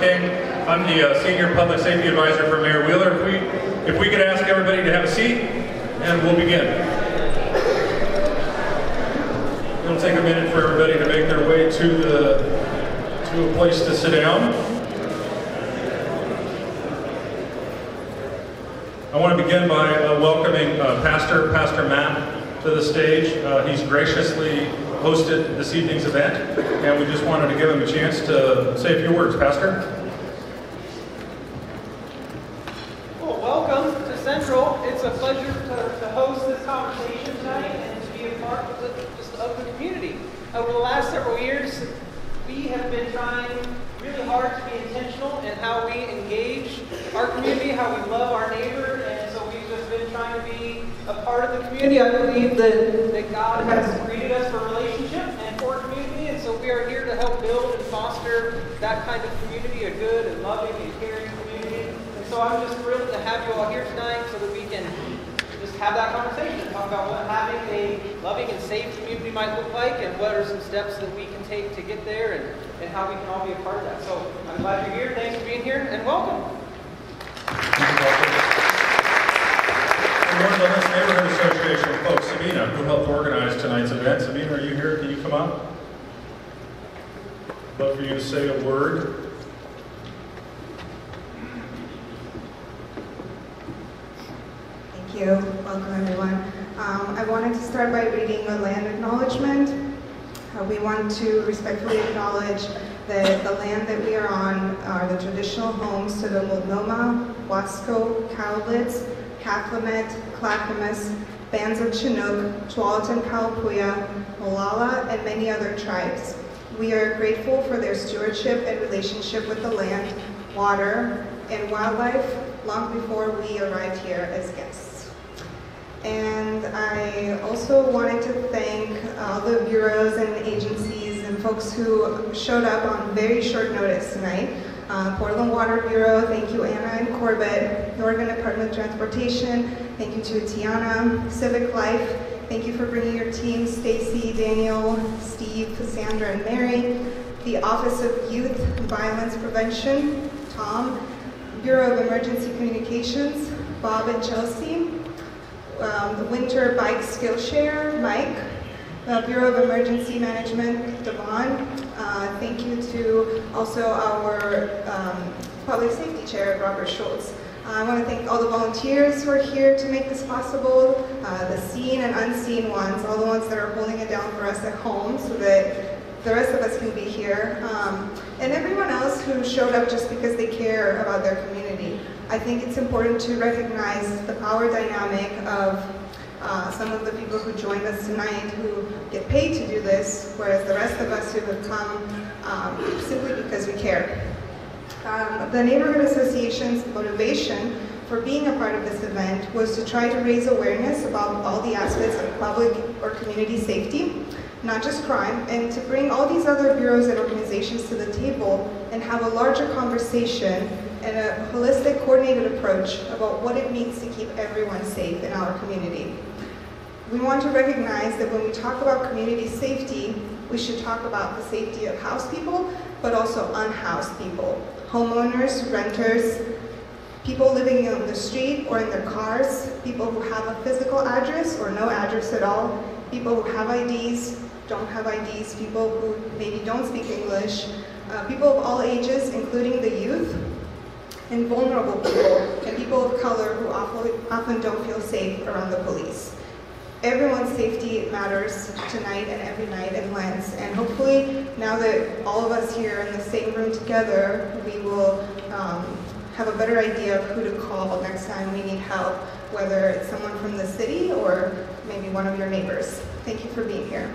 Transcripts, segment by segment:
King. I'm the uh, Senior Public Safety Advisor for Mayor Wheeler. If we, if we could ask everybody to have a seat, and we'll begin. It'll take a minute for everybody to make their way to the to a place to sit down. I want to begin by uh, welcoming uh, Pastor Pastor Matt to the stage. Uh, he's graciously hosted this evening's event, and we just wanted to give him a chance to say a few words. Pastor? Well, welcome to Central. It's a pleasure to, to host this conversation tonight and to be a part of the, just of the community. Over the last several years, we have been trying really hard to be intentional in how we engage our community, how we love our neighbor, and so we've just been trying to be a part of the community. I believe that, that God has created us for relationship and for community, and so we are here to help build and foster that kind of community, a good and loving and caring community. And so I'm just thrilled to have you all here tonight so that we can just have that conversation talk about what having a loving and safe community might look like and what are some steps that we can take to get there and, and how we can all be a part of that. So I'm glad you're here. Thanks for being here and welcome. North Little Neighborhood Association folks, Sabina, who helped organize tonight's event. Sabina, are you here? Can you come up? Love for you to say a word. Thank you. Welcome, everyone. Um, I wanted to start by reading a land acknowledgement. Uh, we want to respectfully acknowledge that the land that we are on are the traditional homes to the Multnomah, Wasco, Cowlitz, Cathlamet, Clackamas, bands of Chinook, Tualatin Kalapuya, Molalla, and many other tribes. We are grateful for their stewardship and relationship with the land, water, and wildlife long before we arrived here as guests. And I also wanted to thank all the bureaus and agencies and folks who showed up on very short notice tonight. Uh, Portland Water Bureau, thank you Anna and Corbett, Oregon Department of Transportation, thank you to Tiana, Civic Life, thank you for bringing your team, Stacy, Daniel, Steve, Cassandra, and Mary, the Office of Youth Violence Prevention, Tom, Bureau of Emergency Communications, Bob and Chelsea, um, the Winter Bike Skillshare, Mike, the Bureau of Emergency Management, Devon. Uh, thank you to also our um, Public Safety Chair, Robert Schultz. Uh, I want to thank all the volunteers who are here to make this possible, uh, the seen and unseen ones, all the ones that are holding it down for us at home so that the rest of us can be here, um, and everyone else who showed up just because they care about their community. I think it's important to recognize the power dynamic of uh, some of the people who joined us tonight who get paid to do this, whereas the rest of us who have come um, simply because we care. Um, the Neighborhood Association's motivation for being a part of this event was to try to raise awareness about all the aspects of public or community safety, not just crime, and to bring all these other bureaus and organizations to the table and have a larger conversation and a holistic, coordinated approach about what it means to keep everyone safe in our community. We want to recognize that when we talk about community safety, we should talk about the safety of house people, but also unhoused people, homeowners, renters, people living on the street or in their cars, people who have a physical address or no address at all, people who have IDs, don't have IDs, people who maybe don't speak English, uh, people of all ages, including the youth, and vulnerable people, and people of color who often, often don't feel safe around the police. Everyone's safety matters tonight and every night in Lents, and hopefully now that all of us here in the same room together, we will um, have a better idea of who to call next time we need help, whether it's someone from the city or maybe one of your neighbors. Thank you for being here.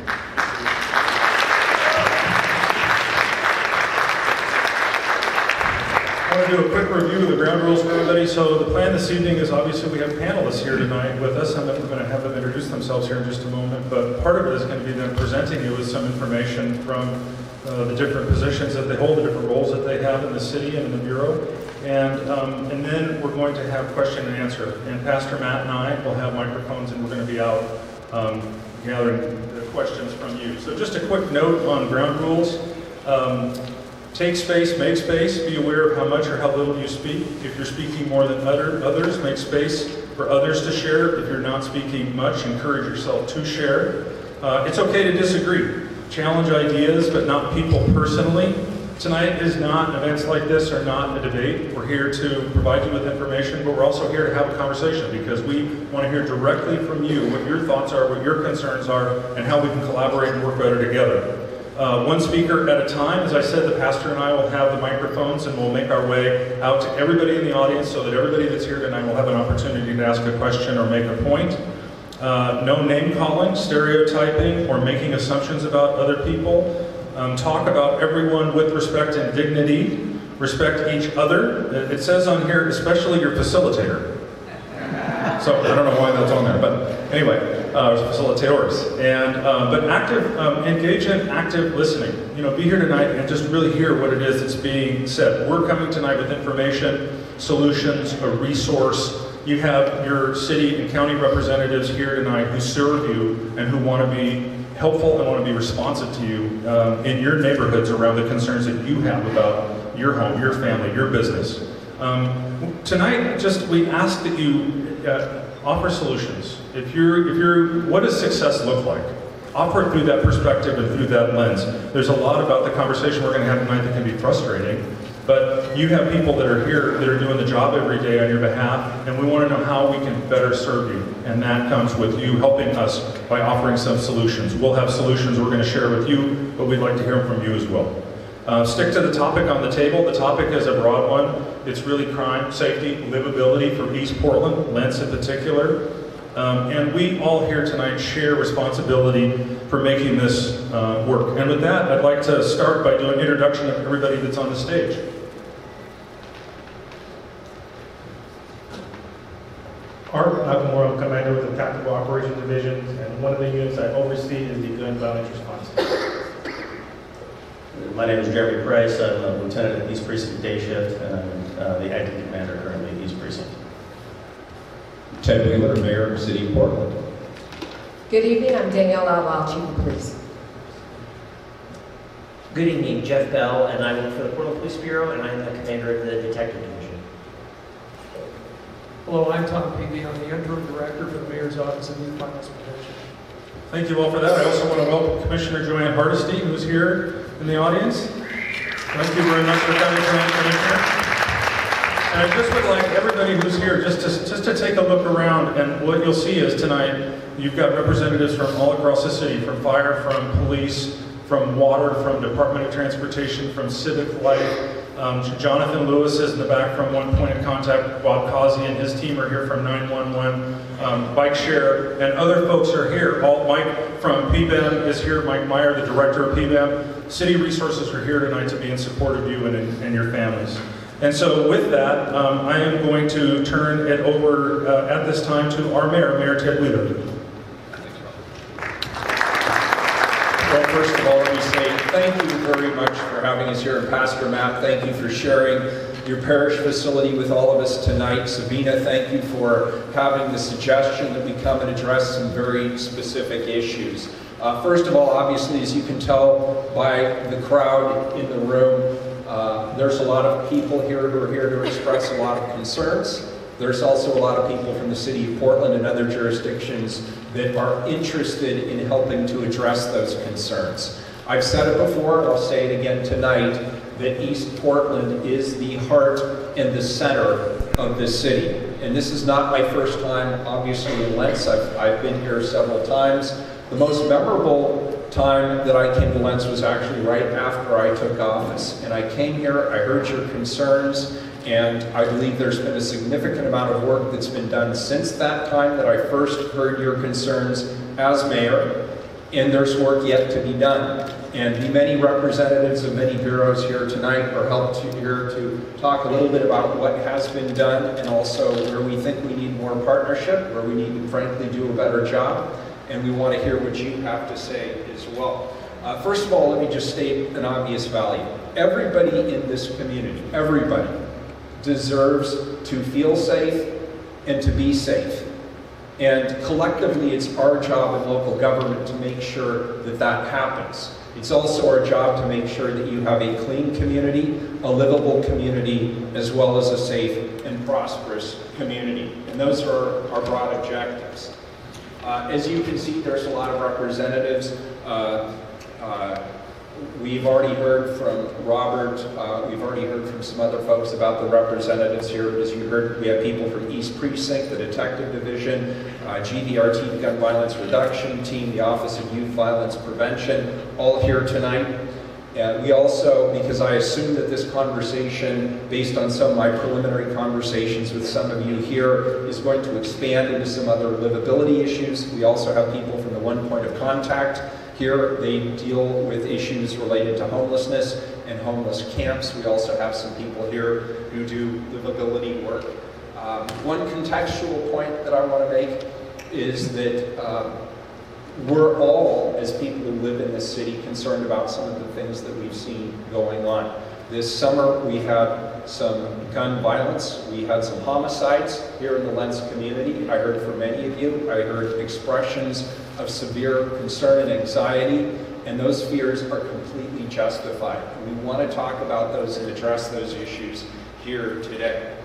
I want to do a quick review of the ground rules for everybody. So the plan this evening is obviously we have panelists here tonight with us. I'm going to have them introduce themselves here in just a moment. But part of it is going to be them presenting you with some information from uh, the different positions that they hold, the different roles that they have in the city and in the bureau. And, um, and then we're going to have question and answer. And Pastor Matt and I will have microphones and we're going to be out um, gathering the questions from you. So just a quick note on ground rules. Um, Take space, make space, be aware of how much or how little you speak. If you're speaking more than other, others, make space for others to share. If you're not speaking much, encourage yourself to share. Uh, it's okay to disagree. Challenge ideas, but not people personally. Tonight is not, events like this are not a debate. We're here to provide you with information, but we're also here to have a conversation because we want to hear directly from you what your thoughts are, what your concerns are, and how we can collaborate and work better together. Uh, one speaker at a time. As I said, the pastor and I will have the microphones and we'll make our way out to everybody in the audience so that everybody that's here tonight will have an opportunity to ask a question or make a point. Uh, no name calling, stereotyping, or making assumptions about other people. Um, talk about everyone with respect and dignity. Respect each other. It says on here, especially your facilitator. So I don't know why that's on there, but anyway, uh, facilitators. And uh, but active, um, engage in active listening. You know, be here tonight and just really hear what it is that's being said. We're coming tonight with information, solutions, a resource. You have your city and county representatives here tonight who serve you and who want to be helpful and want to be responsive to you um, in your neighborhoods around the concerns that you have about your home, your family, your business. Um, tonight, just we ask that you uh, offer solutions. If you're, if you're, what does success look like? Offer it through that perspective and through that lens. There's a lot about the conversation we're going to have tonight that can be frustrating, but you have people that are here that are doing the job every day on your behalf, and we want to know how we can better serve you. And that comes with you helping us by offering some solutions. We'll have solutions we're going to share with you, but we'd like to hear from you as well. Uh, stick to the topic on the table. The topic is a broad one. It's really crime, safety, livability for East Portland, Lents in particular. Um, and we all here tonight share responsibility for making this uh, work. And with that, I'd like to start by doing an introduction of everybody that's on the stage. Art Nakamura, commander of the Tactical Operations Division, and one of the units I oversee is the Gun Violence Response. My name is Jeremy Price. I'm a lieutenant at East Precinct Day Shift, and I'm uh, the acting commander currently at East Precinct. Ted Wheeler, Mayor of the City of Portland. Good evening, I'm Danielle Outlaw, Chief of Police. Good evening, Jeff Bell, and I work for the Portland Police Bureau, and I'm the commander of the Detective Division. Hello, I'm Tom Peavey. I'm the interim director for the mayor's office of youth violence prevention. Thank you all for that. I also want to welcome Commissioner Jo Ann Hardesty, who's here in the audience. Thank you very much for coming tonight, Commissioner. And I just would like everybody who's here just to, just to take a look around, and what you'll see is tonight, you've got representatives from all across the city, from fire, from police, from water, from Department of Transportation, from Civic Life. Um, Jonathan Lewis is in the back from One Point of Contact. Bob Cozzie and his team are here from 911. Um, Bike Share and other folks are here. All, Mike from PBEM is here. Mike Meyer, the director of PBEM. City resources are here tonight to be in support of you and, and your families. And so with that, um, I am going to turn it over uh, at this time to our mayor, Mayor Ted Wheeler. Well, first of all, let me say thank you very much for having us here. Pastor Matt, thank you for sharing your parish facility with all of us tonight. Sabina, thank you for having the suggestion that we come and address some very specific issues. Uh, first of all, obviously, as you can tell by the crowd in the room, uh, there's a lot of people here who are here to express a lot of concerns. There's also a lot of people from the city of Portland and other jurisdictions that are interested in helping to address those concerns. I've said it before, and I'll say it again tonight, that East Portland is the heart and the center of this city. And this is not my first time, obviously, in Lents. I've, I've been here several times. The most memorable time that I came to Lents was actually right after I took office. And I came here, I heard your concerns, and I believe there's been a significant amount of work that's been done since that time that I first heard your concerns as mayor, and there's work yet to be done. And the many representatives of many bureaus here tonight are helped to, here to talk a little bit about what has been done and also where we think we need more partnership, where we need to frankly do a better job. And we want to hear what you have to say as well. Uh, first of all, let me just state an obvious value. Everybody in this community, everybody, deserves to feel safe and to be safe. And collectively, it's our job in local government to make sure that that happens. It's also our job to make sure that you have a clean community, a livable community, as well as a safe and prosperous community. And those are our broad objectives. Uh, as you can see, there's a lot of representatives. Uh, uh, We've already heard from Robert, uh, we've already heard from some other folks about the representatives here. As you heard, we have people from East Precinct, the Detective Division, uh, GVRT, the Gun Violence Reduction Team, the Office of Youth Violence Prevention, all here tonight. Uh, we also, because I assume that this conversation, based on some of my preliminary conversations with some of you here, is going to expand into some other livability issues. We also have people from the One Point of Contact here, they deal with issues related to homelessness and homeless camps. We also have some people here who do livability work. Um, one contextual point that I want to make is that um, we're all, as people who live in this city, concerned about some of the things that we've seen going on. This summer, we had some gun violence. We had some homicides here in the Lents community. I heard from many of you. I heard expressions of severe concern and anxiety, and those fears are completely justified. We want to talk about those and address those issues here today.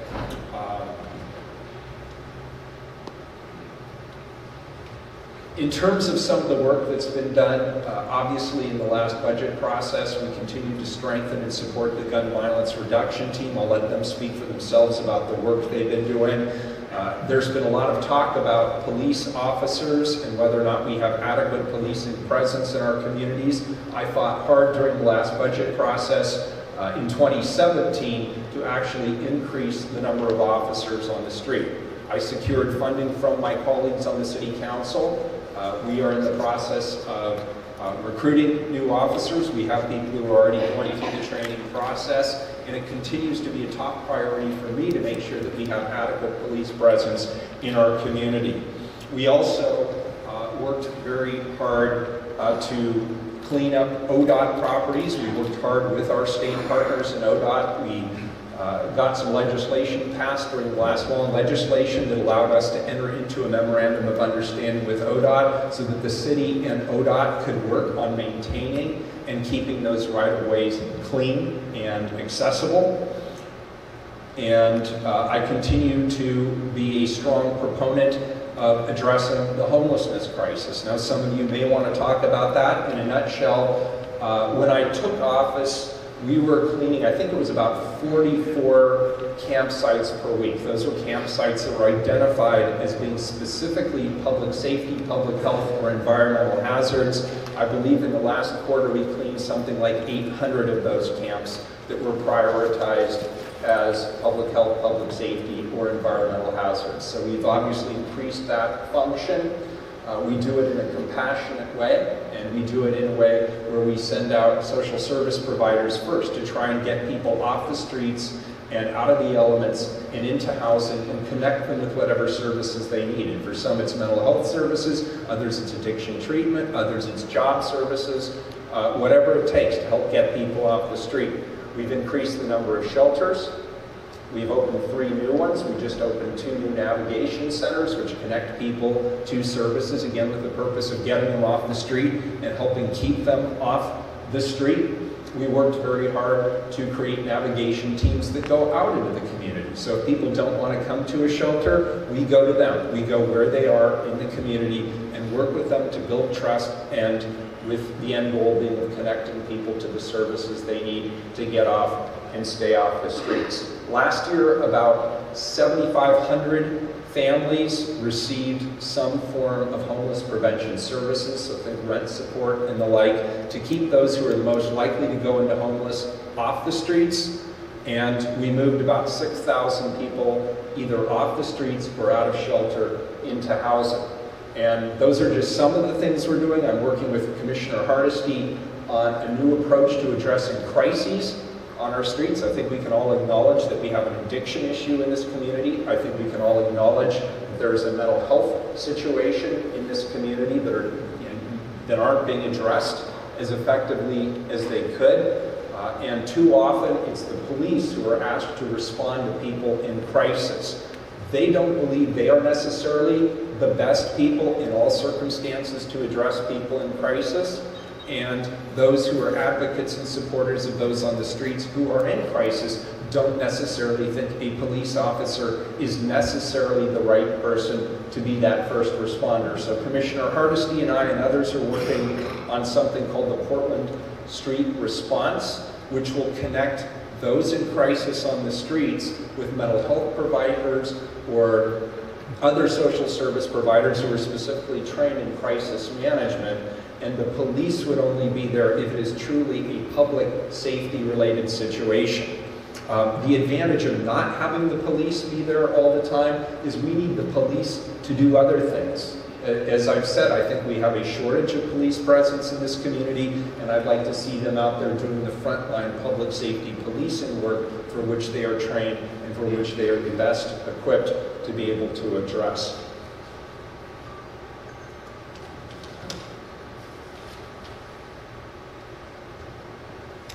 In terms of some of the work that's been done, uh, obviously in the last budget process, we continue to strengthen and support the gun violence reduction team. I'll let them speak for themselves about the work they've been doing. Uh, there's been a lot of talk about police officers and whether or not we have adequate policing presence in our communities. I fought hard during the last budget process uh, in 2017 to actually increase the number of officers on the street. I secured funding from my colleagues on the City Council. Uh, we are in the process of uh, recruiting new officers. We have people who are already going through the training process and it continues to be a top priority for me to make sure that we have adequate police presence in our community. We also uh, worked very hard uh, to clean up ODOT properties. We worked hard with our state partners in ODOT. We uh, got some legislation passed during the last long legislation that allowed us to enter into a memorandum of understanding with ODOT so that the city and ODOT could work on maintaining and keeping those right-of-ways clean and accessible. And uh, I continue to be a strong proponent of addressing the homelessness crisis. Now, some of you may want to talk about that in a nutshell. Uh, when I took office, we were cleaning, I think it was about 44 campsites per week. Those were campsites that were identified as being specifically public safety, public health, or environmental hazards. I believe in the last quarter we cleaned something like 800 of those camps that were prioritized as public health, public safety, or environmental hazards. So we've obviously increased that function. Uh, we do it in a compassionate way, and we do it in a way where we send out social service providers first to try and get people off the streets and out of the elements and into housing and connect them with whatever services they need. And for some it's mental health services, others it's addiction treatment, others it's job services, uh, whatever it takes to help get people off the street. We've increased the number of shelters. We've opened three new ones. We just opened two new navigation centers, which connect people to services, again, with the purpose of getting them off the street and helping keep them off the street. We worked very hard to create navigation teams that go out into the community. So if people don't want to come to a shelter, we go to them. We go where they are in the community and work with them to build trust and with the end goal being connecting people to the services they need to get off and stay off the streets. Last year, about 7,500 families received some form of homeless prevention services, so think rent support and the like, to keep those who are the most likely to go into homeless off the streets. And we moved about 6,000 people either off the streets or out of shelter into housing. And those are just some of the things we're doing. I'm working with Commissioner Hardesty on a new approach to addressing crises on our streets. I think we can all acknowledge that we have an addiction issue in this community. I think we can all acknowledge there is a mental health situation in this community that, are, you know, that aren't being addressed as effectively as they could. Uh, and too often, it's the police who are asked to respond to people in crisis. They don't believe they are necessarily the best people in all circumstances to address people in crisis. And those who are advocates and supporters of those on the streets who are in crisis don't necessarily think a police officer is necessarily the right person to be that first responder. So Commissioner Hardesty and I and others are working on something called the Portland Street Response, which will connect those in crisis on the streets with mental health providers or other social service providers who are specifically trained in crisis management, and the police would only be there if it is truly a public safety related situation. Um, the advantage of not having the police be there all the time is we need the police to do other things. As I've said, I think we have a shortage of police presence in this community, and I'd like to see them out there doing the frontline public safety policing work for which they are trained and for which they are the best equipped to be able to address.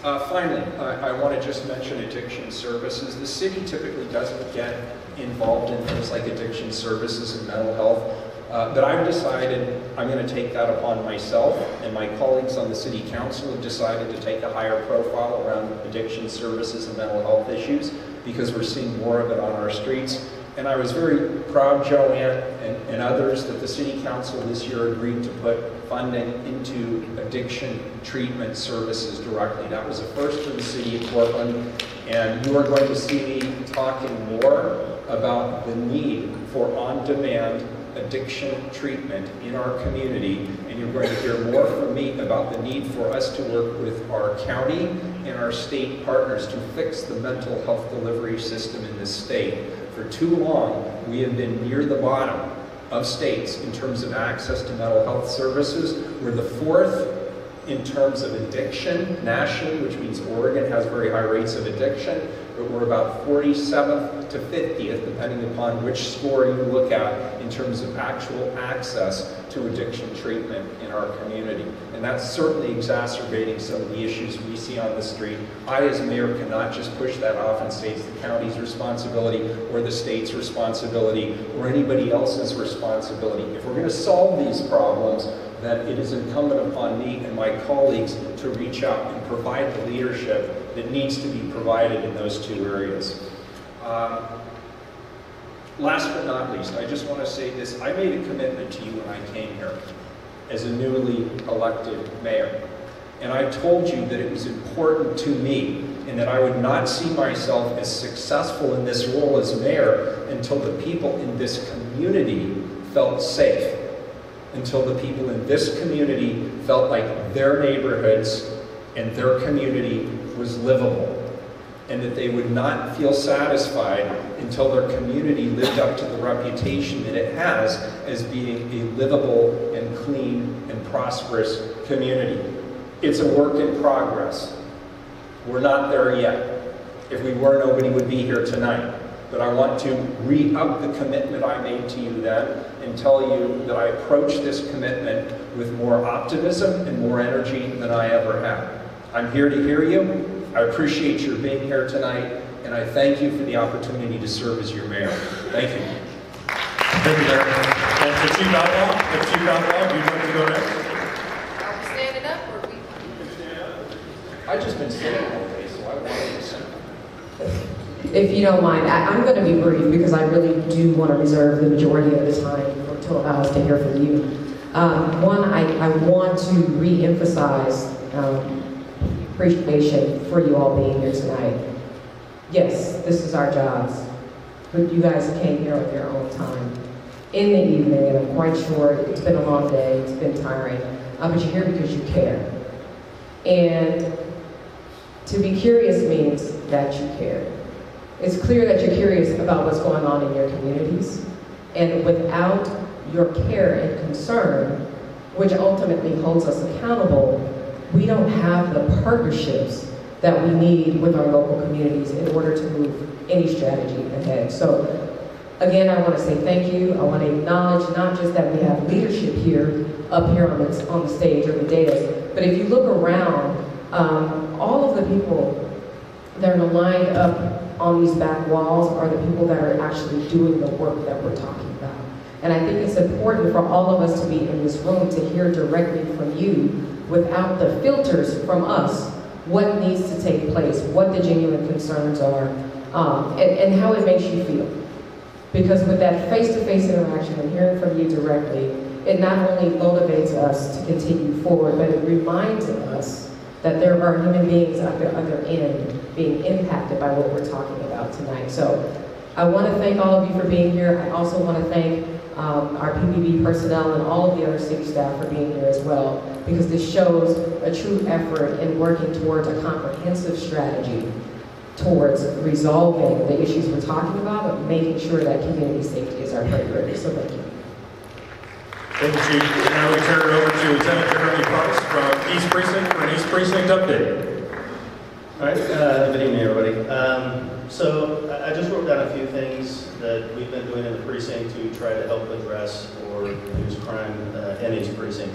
Uh, finally, I, I want to just mention addiction services. The city typically doesn't get involved in things like addiction services and mental health. Uh, but I've decided I'm going to take that upon myself, and my colleagues on the City Council have decided to take a higher profile around addiction services and mental health issues because we're seeing more of it on our streets. And I was very proud, Jo Ann and, and others, that the City Council this year agreed to put funding into addiction treatment services directly. That was a first for the City of Portland, and you are going to see me talking more about the need for on-demand addiction treatment in our community, and you're going to hear more from me about the need for us to work with our county and our state partners to fix the mental health delivery system in this state. For too long, we have been near the bottom of states in terms of access to mental health services. We're the fourth in terms of addiction nationally, which means Oregon has very high rates of addiction but we're about 47th to 50th, depending upon which score you look at in terms of actual access to addiction treatment in our community. And that's certainly exacerbating some of the issues we see on the street. I, as mayor, cannot just push that off and say it's the county's responsibility or the state's responsibility or anybody else's responsibility. If we're going to solve these problems, then it is incumbent upon me and my colleagues to reach out and provide the leadership that needs to be provided in those two areas. Um, last but not least, I just want to say this. I made a commitment to you when I came here as a newly elected mayor. And I told you that it was important to me and that I would not see myself as successful in this role as mayor until the people in this community felt safe, until the people in this community felt like their neighborhoods and their community was livable and that they would not feel satisfied until their community lived up to the reputation that it has as being a livable and clean and prosperous community. It's a work in progress. We're not there yet. If we were, nobody would be here tonight. But I want to re-up the commitment I made to you then and tell you that I approach this commitment with more optimism and more energy than I ever have. I'm here to hear you. I appreciate your being here tonight, and I thank you for the opportunity to serve as your mayor. Thank you. Thank you, Mayor. And to Chief Outlaw, if Chief Outlaw, do you want to go next? Are we standing up or we? I've just been sitting all day, so I wanted to sit. If you don't mind, I, I'm going to be brief because I really do want to reserve the majority of the time for- to allow us to hear from you. Um, one, I, I want to re-emphasize um, appreciation for you all being here tonight. Yes, this is our jobs, but you guys came here on your own time in the evening, and I'm quite sure it's been a long day, it's been tiring, uh, but you're here because you care. And to be curious means that you care. It's clear that you're curious about what's going on in your communities, and without your care and concern, which ultimately holds us accountable, we don't have the partnerships that we need with our local communities in order to move any strategy ahead. So again, I want to say thank you. I want to acknowledge not just that we have leadership here, up here on the, on the stage or the dais, but if you look around, um, all of the people that are lined up on these back walls are the people that are actually doing the work that we're talking about. And I think it's important for all of us to be in this room to hear directly from you without the filters from us what needs to take place, what the genuine concerns are, um, and, and how it makes you feel. Because with that face-to-face interaction and hearing from you directly, it not only motivates us to continue forward, but it reminds us that there are human beings at the other end being impacted by what we're talking about tonight. So I want to thank all of you for being here. I also want to thank um, our PPB personnel and all of the other city staff for being here as well, because this shows a true effort in working towards a comprehensive strategy towards resolving the issues we're talking about, but making sure that community safety is our priority. So thank you. Thank you, Chief. Now we turn it over to Lieutenant Jeremy Parks from East Precinct for an East Precinct update. All right, uh, good evening, everybody. Um, so I I just wrote down a few things that we've been doing in the precinct to try to help address or reduce crime uh, in East Precinct.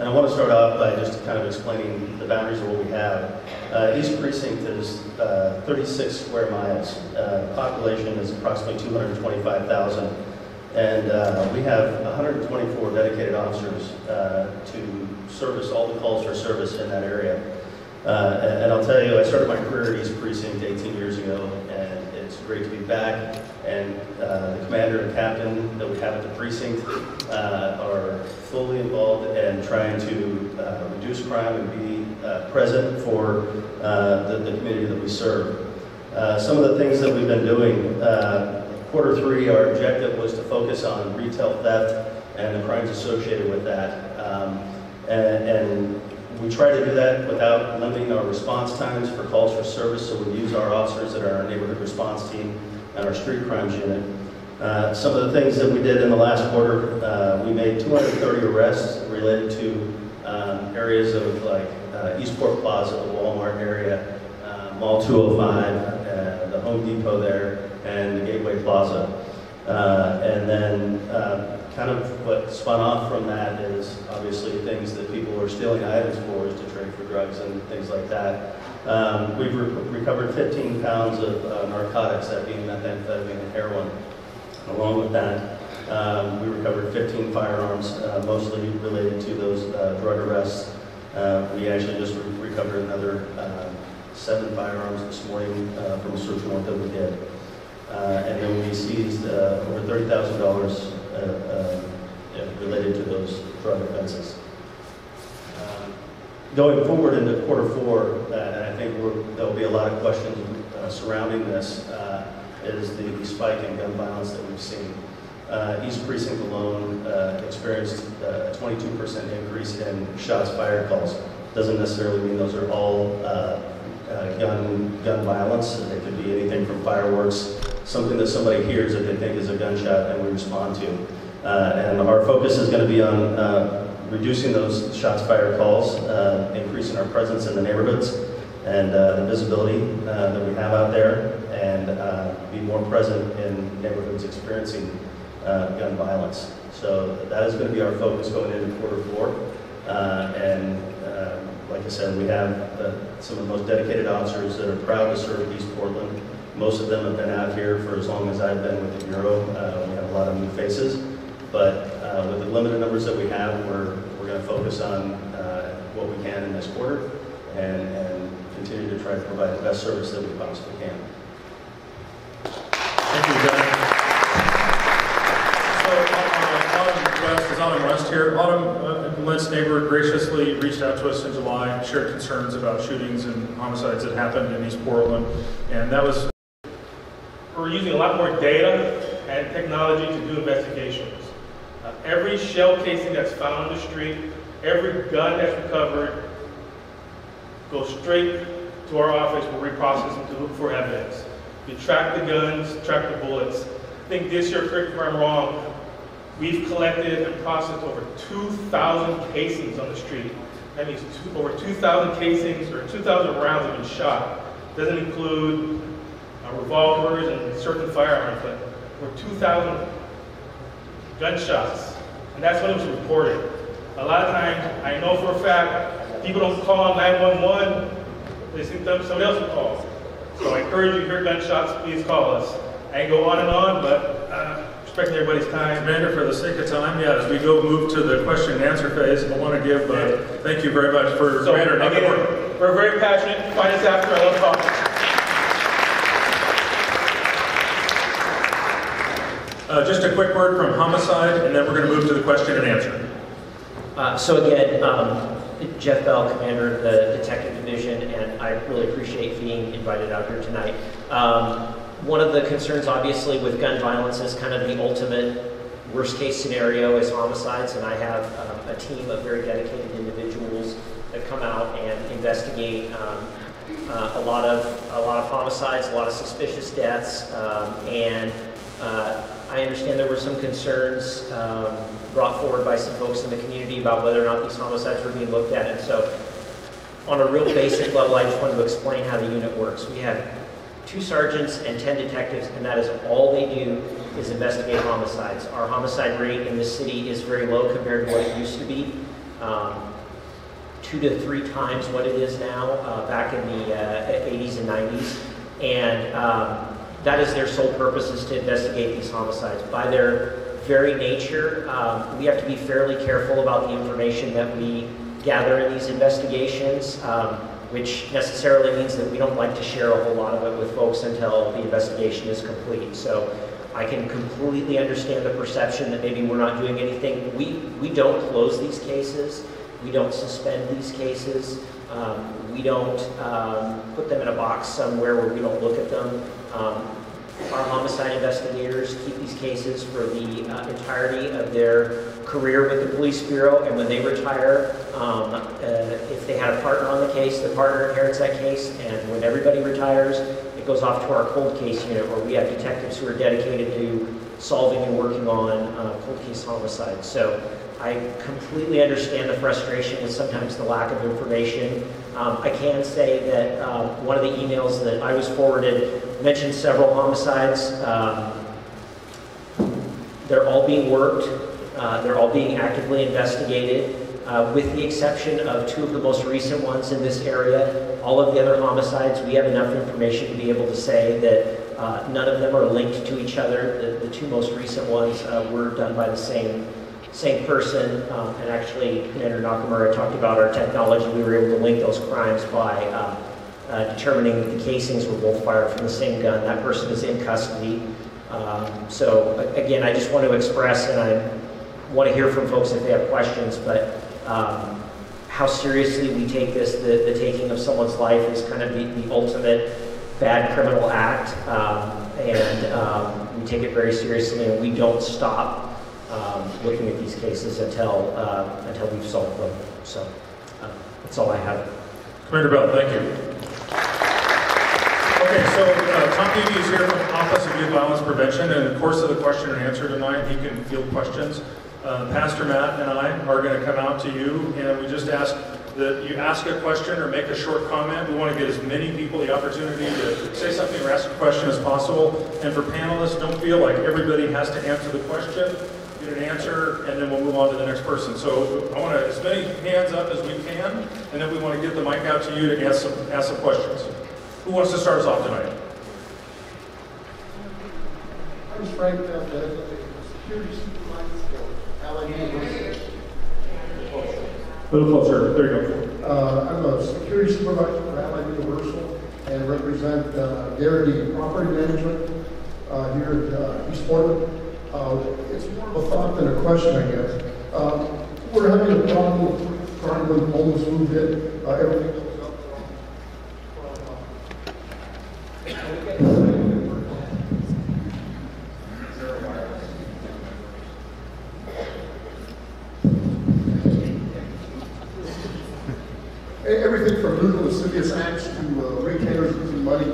And I want to start off by just kind of explaining the boundaries of what we have. Uh, East Precinct is uh, 36 square miles. Uh, population is approximately 225,000. And uh, we have 124 dedicated officers uh, to service all the calls for service in that area. Uh, and, and I'll tell you, I started my career at East Precinct 18 years ago, and it's great to be back. And uh, the commander and captain that we have at the precinct uh, are fully involved in trying to uh, reduce crime and be uh, present for uh, the, the community that we serve. Uh, some of the things that we've been doing, quarter three, our objective was to focus on retail theft and the crimes associated with that. Um, and, and we try to do that without limiting our response times for calls for service, so we use our officers that are our neighborhood response team our street crimes unit. Uh, some of the things that we did in the last quarter, uh, we made 230 arrests related to um, areas of like uh, Eastport Plaza, the Walmart area, uh, Mall 205, uh, the Home Depot there, and the Gateway Plaza. Uh, and then kind of what spun off from that is obviously things that people are stealing items for is to trade for drugs and things like that. Um, we've re- recovered 15 pounds of uh, narcotics, that being methamphetamine and heroin. Along with that, um, we recovered 15 firearms, uh, mostly related to those uh, drug arrests. Uh, we actually just re- recovered another uh, seven firearms this morning uh, from a search warrant that we did. And then we seized over $30,000 uh, uh, related to those drug offenses. Going forward into quarter four, uh, and I think there'll be a lot of questions uh, surrounding this, uh, is the the spike in gun violence that we've seen. Uh, East Precinct alone uh, experienced uh, a 22% increase in shots fired calls. Doesn't necessarily mean those are all gun, gun violence. It could be anything from fireworks, something that somebody hears that they think is a gunshot and we respond to. And our focus is going to be on reducing those shots fired calls, uh, increasing our presence in the neighborhoods and uh, the visibility uh, that we have out there, and uh, be more present in neighborhoods experiencing uh, gun violence. So that is going to be our focus going into quarter four. Uh, and like I said, we have some of the most dedicated officers that are proud to serve East Portland. Most of them have been out here for as long as I've been with the Bureau. We have a lot of new faces. But uh, with the limited numbers that we have, we're, we're going to focus on uh, what we can in this quarter and, and continue to try to provide the best service that we possibly can. Thank you, Lieutenant. So, uh, Autumn West, is Autumn West here? Autumn, uh, Lents neighbor graciously reached out to us in July, shared concerns about shootings and homicides that happened in East Portland. And that was, We're using a lot more data and technology to do investigations. Every shell casing that's found on the street, every gun that's recovered, goes straight to our office where we process them to look for evidence. We track the guns, track the bullets. I think this year, correct me if I'm wrong, we've collected and processed over 2,000 casings on the street. That means two- over 2,000 casings or 2,000 rounds have been shot. Doesn't include uh, revolvers and certain firearms, but over 2,000 gunshots. And that's when it was reported. A lot of times, I know for a fact, people don't call 911, they think that somebody else will call. So I encourage you, hear gunshots, please call us. I can go on and on, but uh, respecting everybody's time. Commander, for the sake of time, yeah, as we go move to the question and answer phase, I want to give, uh, thank you very much for So Commander again, we're very passionate. Find us after. I love talking. Uh, Just a quick word from homicide, and then we're going to move to the question and answer. Uh, So again, um, Jeff Bell, Commander of the Detective Division, and I really appreciate being invited out here tonight. Um, One of the concerns, obviously, with gun violence is kind of the ultimate worst-case scenario is homicides, and I have um, a team of very dedicated individuals that come out and investigate um, uh, a lot of a lot of homicides, a lot of suspicious deaths, um, and uh, I understand there were some concerns um, brought forward by some folks in the community about whether or not these homicides were being looked at, and so on a real basic level, I just wanted to explain how the unit works. We have two sergeants and 10 detectives, and that is all they do is investigate homicides. Our homicide rate in the city is very low compared to what it used to be. Um, two to three times what it is now, uh, back in the uh, 80s and 90s. And um, that is their sole purpose is to investigate these homicides. By their very nature, um, we have to be fairly careful about the information that we gather in these investigations, um, which necessarily means that we don't like to share a whole lot of it with folks until the investigation is complete. So I can completely understand the perception that maybe we're not doing anything. We, we don't close these cases. We don't suspend these cases. Um, we don't um, put them in a box somewhere where we don't look at them. Um, our homicide investigators keep these cases for the uh, entirety of their career with the police bureau, and when they retire, um, uh, if they had a partner on the case, the partner inherits that case, and when everybody retires, it goes off to our cold case unit, where we have detectives who are dedicated to solving and working on uh, cold case homicides. So I completely understand the frustration with sometimes the lack of information. Um, I can say that um, one of the emails that I was forwarded mentioned several homicides. Um, they're all being worked. Uh, they're all being actively investigated. Uh, with the exception of two of the most recent ones in this area, all of the other homicides, we have enough information to be able to say that uh, none of them are linked to each other. The, the two most recent ones uh, were done by the same same person, um, and actually, Commander Nakamura talked about our technology. We were able to link those crimes by um, uh, determining that the casings were both fired from the same gun. That person is in custody. Um, so, again, I just want to express, and I want to hear from folks if they have questions, but um, how seriously we take this, the, the taking of someone's life is kind of the, the ultimate bad criminal act, um, and um, we take it very seriously, and we don't stop um, looking at these cases until, uh, until we've solved them. So uh, that's all I have. Commander Bell, thank you. Okay, so uh, Tom Peavey is here from Office of Youth Violence Prevention, and in the course of the question and answer tonight, he can field questions. Uh, Pastor Matt and I are going to come out to you, and we just ask that you ask a question or make a short comment. We want to get as many people the opportunity to say something or ask a question as possible. And for panelists, don't feel like everybody has to answer the question get an answer, and then we'll move on to the next person. So I want to, as many hands up as we can, and then we want to get the mic out to you to ask some, ask some questions. Who wants to start us off tonight? I'm Frank Bell, security supervisor for Allied Universal. A little closer, there you go. Uh, I'm a security supervisor for Allied Universal and represent uh, Garrity Property Management uh, here at uh, East Portland. Uh, it's more of a thought than a question, I guess. Um, we're having a problem with crime when homeless move in. Uh, everything goes up. Everything from brutal lascivious acts to uh, retailers losing money.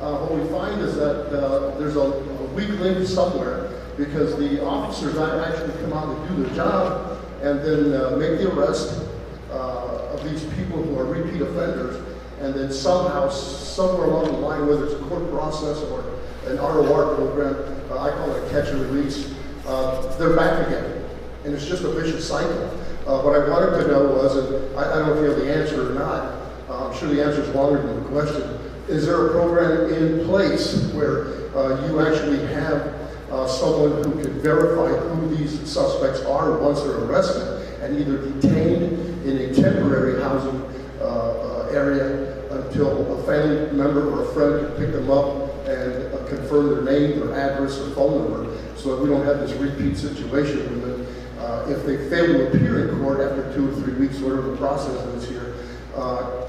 Uh, what we find is that uh, there's a, a weak link somewhere because the officers actually come out and do their job and then uh, make the arrest uh, of these people who are repeat offenders and then somehow, somewhere along the line, whether it's a court process or an ROR program, uh, I call it catch and release, uh, they're back again. And it's just a vicious cycle. Uh, what I wanted to know was, and I, I, don't know if you have the answer or not, I'm sure the answer is longer than the question, is there a program in place where uh, you actually have uh, someone who can verify who these suspects are once they're arrested and either detained in a temporary housing uh, uh, area until a family member or a friend can pick them up and uh, confirm their name, their address, or phone number, so that we don't have this repeat situation them. Uh, if they fail to appear in court after two or three weeks, whatever the process is here, uh,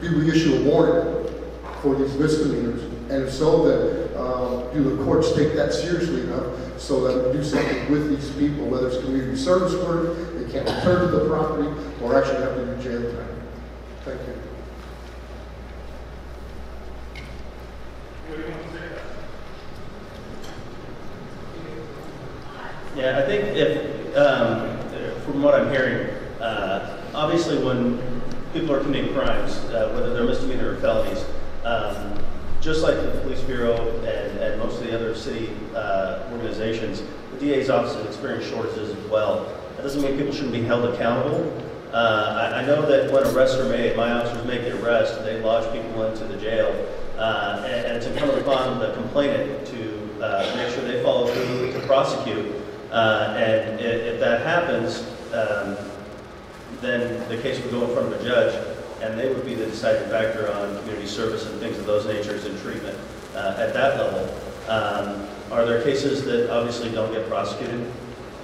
do we issue a warrant for these misdemeanors? And if so, then uh, do the courts take that seriously enough so that we do something with these people, whether it's community service work, they can't return to the property, or actually have to do jail time? Thank you. Yeah, I think if, um, from what I'm hearing, uh, obviously when people are committing crimes, uh, whether they're misdemeanor or felonies, um, just like the police bureau and, and most of the other city uh, organizations, the DA's office has experienced shortages as well. That doesn't mean people shouldn't be held accountable. Uh, I, I know that when arrests are made, my officers make the arrest, they lodge people into the jail, uh, and, and it's incumbent upon the complainant to uh, make sure they follow through to prosecute. Uh, and if, if that happens, um, then the case would go in front of a judge, and they would be the deciding factor on community service and things of those natures and treatment uh, at that level. Um, are there cases that obviously don't get prosecuted?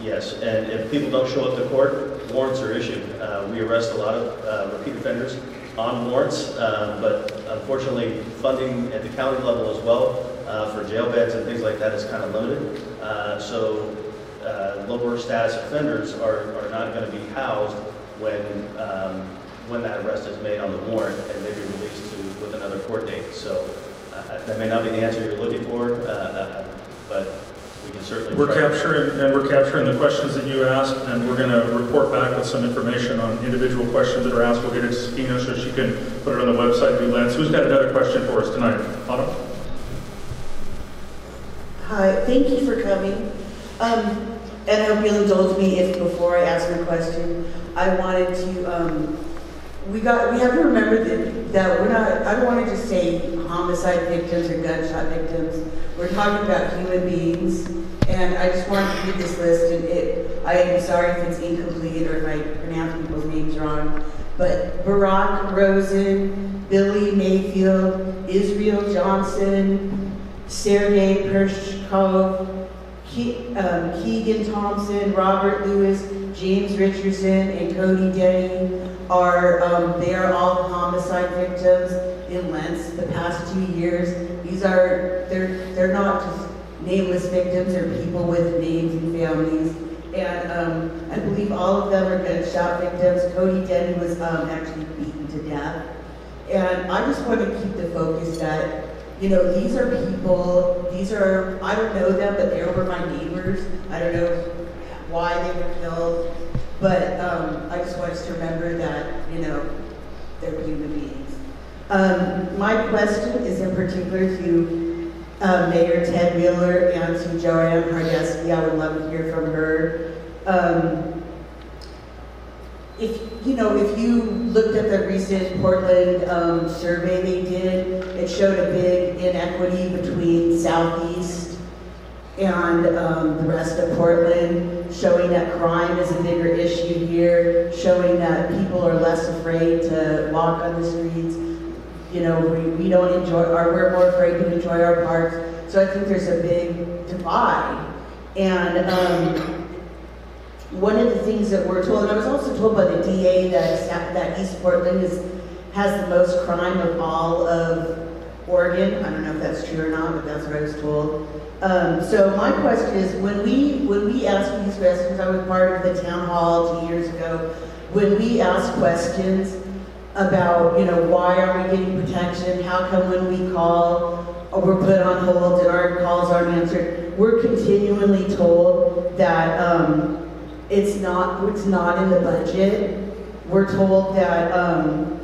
Yes, and if people don't show up to court, warrants are issued. Uh, we arrest a lot of uh, repeat offenders on warrants, uh, but unfortunately, funding at the county level as well uh, for jail beds and things like that is kind of limited. Uh, so uh, lower status offenders are, are not going to be housed when um, when that arrest is made on the warrant and maybe released to with another court date. So uh, that may not be the answer you're looking for, uh, uh, but we can certainly. We're try. capturing, and we're capturing the questions that you asked, and we're going to report back with some information on individual questions that are asked. We'll get it to Sabina so she can put it on the website, do Lance. Who's got another question for us tonight? Autumn? Hi, thank you for coming. Um, and I hope you'll indulge me if before I ask my question, I wanted to, um, we got, we have to remember that, that we're not, I don't want to just say homicide victims or gunshot victims. We're talking about human beings. And I just wanted to read this list and it, I am sorry if it's incomplete or if I pronounce people's names wrong. But Barack Rosen, Billy Mayfield, Israel Johnson, Sergei Pershkov, Ke- um, Keegan Thompson, Robert Lewis, James Richardson, and Cody Denny are, um, they are all homicide victims in Lents the past two years. These are, they're, they're not just nameless victims, they're people with names and families. And um, I believe all of them are gunshot victims. Cody Denny was um, actually beaten to death. And I just want to keep the focus that you know, these are people, these are, I don't know them, but they were my neighbors. I don't know why they were killed, but um, I just want us to remember that, you know, they're human beings. Um, my question is in particular to uh, Mayor Ted Wheeler and to Jo Ann Hardesty. I would love to hear from her. Um, if you know, if you looked at the recent Portland um, survey they did, it showed a big inequity between Southeast and um, the rest of Portland, showing that crime is a bigger issue here, showing that people are less afraid to walk on the streets. You know, we, we don't enjoy, or we're more afraid to enjoy our parks. So I think there's a big divide. And um, one of the things that we're told, and I was also told by the DA that, that East Portland is, has the most crime of all of Oregon. I don't know if that's true or not, but that's what I was told. Um, so my question is, when we when we ask these questions, I was part of the town hall two years ago. When we ask questions about, you know, why are we getting protection? How come when we call, or we're put on hold and our calls aren't answered? We're continually told that. Um, it's not, it's not in the budget. We're told that um,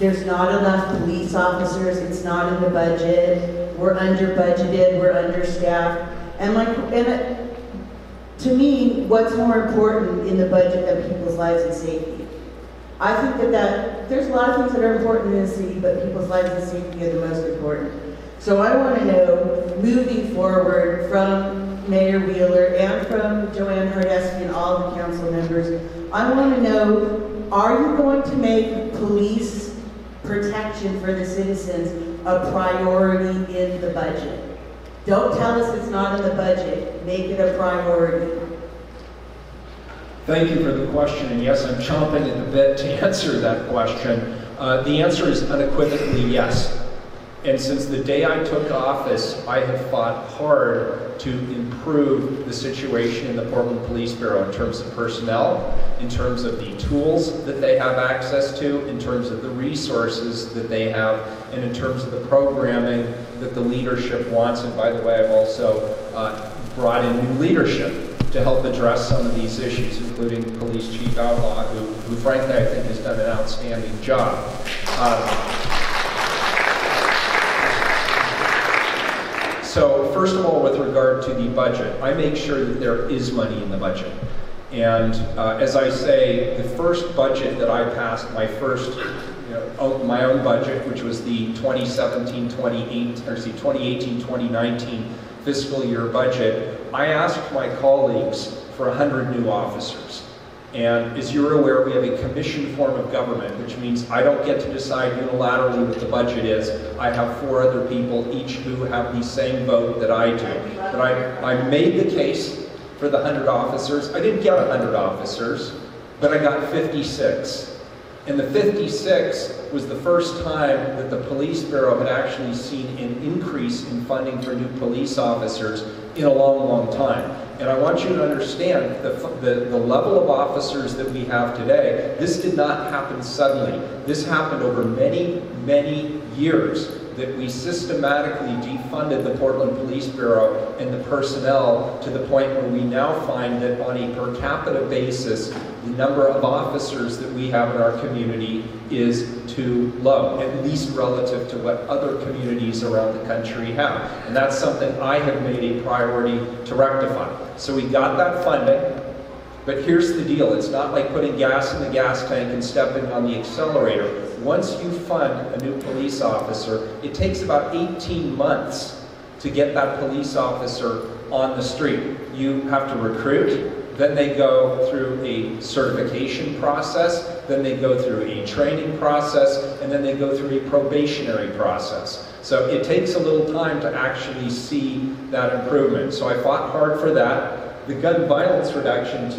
there's not enough police officers, it's not in the budget. We're under budgeted, we're understaffed. And like, and it, to me, what's more important in the budget than people's lives and safety? I think that that, there's a lot of things that are important in the city, but people's lives and safety are the most important. So I want to know, moving forward from Mayor Wheeler and from Jo Ann Hardesty and all the council members, I want to know, are you going to make police protection for the citizens a priority in the budget? Don't tell us it's not in the budget. Make it a priority. Thank you for the question, and yes, I'm chomping at the bit to answer that question. Uh, the answer is unequivocally yes. And since the day I took office, I have fought hard to improve the situation in the Portland Police Bureau in terms of personnel, in terms of the tools that they have access to, in terms of the resources that they have, and in terms of the programming that the leadership wants. And by the way, I've also uh, brought in new leadership to help address some of these issues, including Police Chief Outlaw, who, who frankly I think has done an outstanding job. Um, so first of all, with regard to the budget, I make sure that there is money in the budget. And uh, as I say, the first budget that I passed, my first, you know, my own budget, which was the 2017-2018, or see, 2018-2019 fiscal year budget, I asked my colleagues for 100 new officers. And as you're aware, we have a commission form of government, which means I don't get to decide unilaterally what the budget is. I have four other people, each who have the same vote that I do. But I, I made the case for the 100 officers. I didn't get 100 officers, but I got 56. And the 56 was the first time that the Police Bureau had actually seen an increase in funding for new police officers in a long, long time. And I want you to understand the, the, the, level of officers that we have today, this did not happen suddenly. This happened over many, many years that we systematically defunded the Portland Police Bureau and the personnel to the point where we now find that on a per capita basis, the number of officers that we have in our community is too low, at least relative to what other communities around the country have. And that's something I have made a priority to rectify. So we got that funding, but here's the deal. It's not like putting gas in the gas tank and stepping on the accelerator. Once you fund a new police officer, it takes about 18 months to get that police officer on the street. You have to recruit, then they go through a certification process, then they go through a training process, and then they go through a probationary process. So it takes a little time to actually see that improvement. So I fought hard for that. The gun violence reduction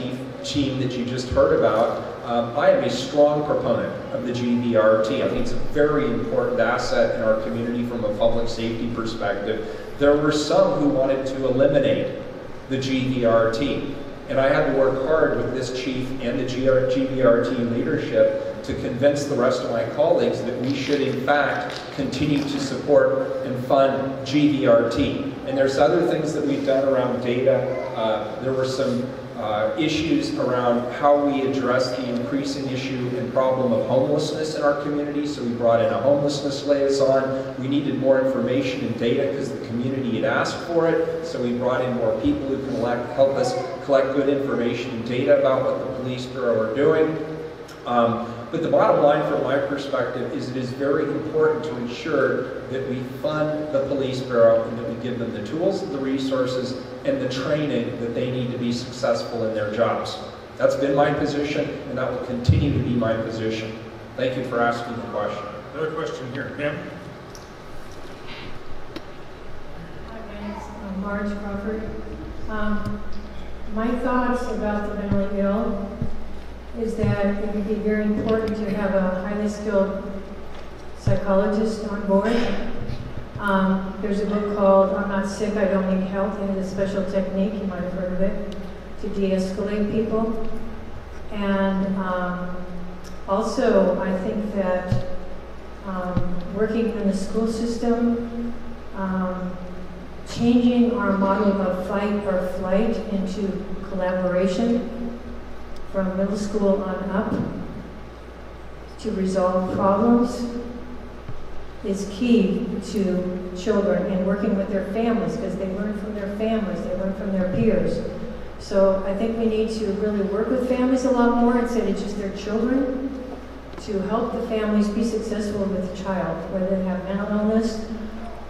team, that you just heard about, um, I am a strong proponent of the GVRT. I think it's a very important asset in our community from a public safety perspective. There were some who wanted to eliminate the GVRT. And I had to work hard with this chief and the GVRT leadership to convince the rest of my colleagues that we should in fact continue to support and fund GVRT. And there's other things that we've done around data. Uh, there were some uh, issues around how we address the increasing issue and problem of homelessness in our community. So we brought in a homelessness liaison. We needed more information and data because the community had asked for it. So we brought in more people who can elect, help us collect good information and data about what the police bureau are doing. Um, but the bottom line from my perspective is it is very important to ensure that we fund the police bureau and that we give them the tools, the resources, and the training that they need to be successful in their jobs. That's been my position, and that will continue to be my position. Thank you for asking the question. Another question here, ma'am. Hi, my name is uh, Marge Crawford. Um, my thoughts about the mentally ill is that it would be very important to have a highly skilled psychologist on board. Um, there's a book called I'm Not Sick, I Don't Need Help, and it's a special technique, you might have heard of it, to de-escalate people. And um, also, I think that um, working in the school system, um, changing our model of fight or flight into collaboration from middle school on up to resolve problems is key to children and working with their families because they learn from their families, they learn from their peers. So I think we need to really work with families a lot more instead of just their children to help the families be successful with the child, whether they have mental illness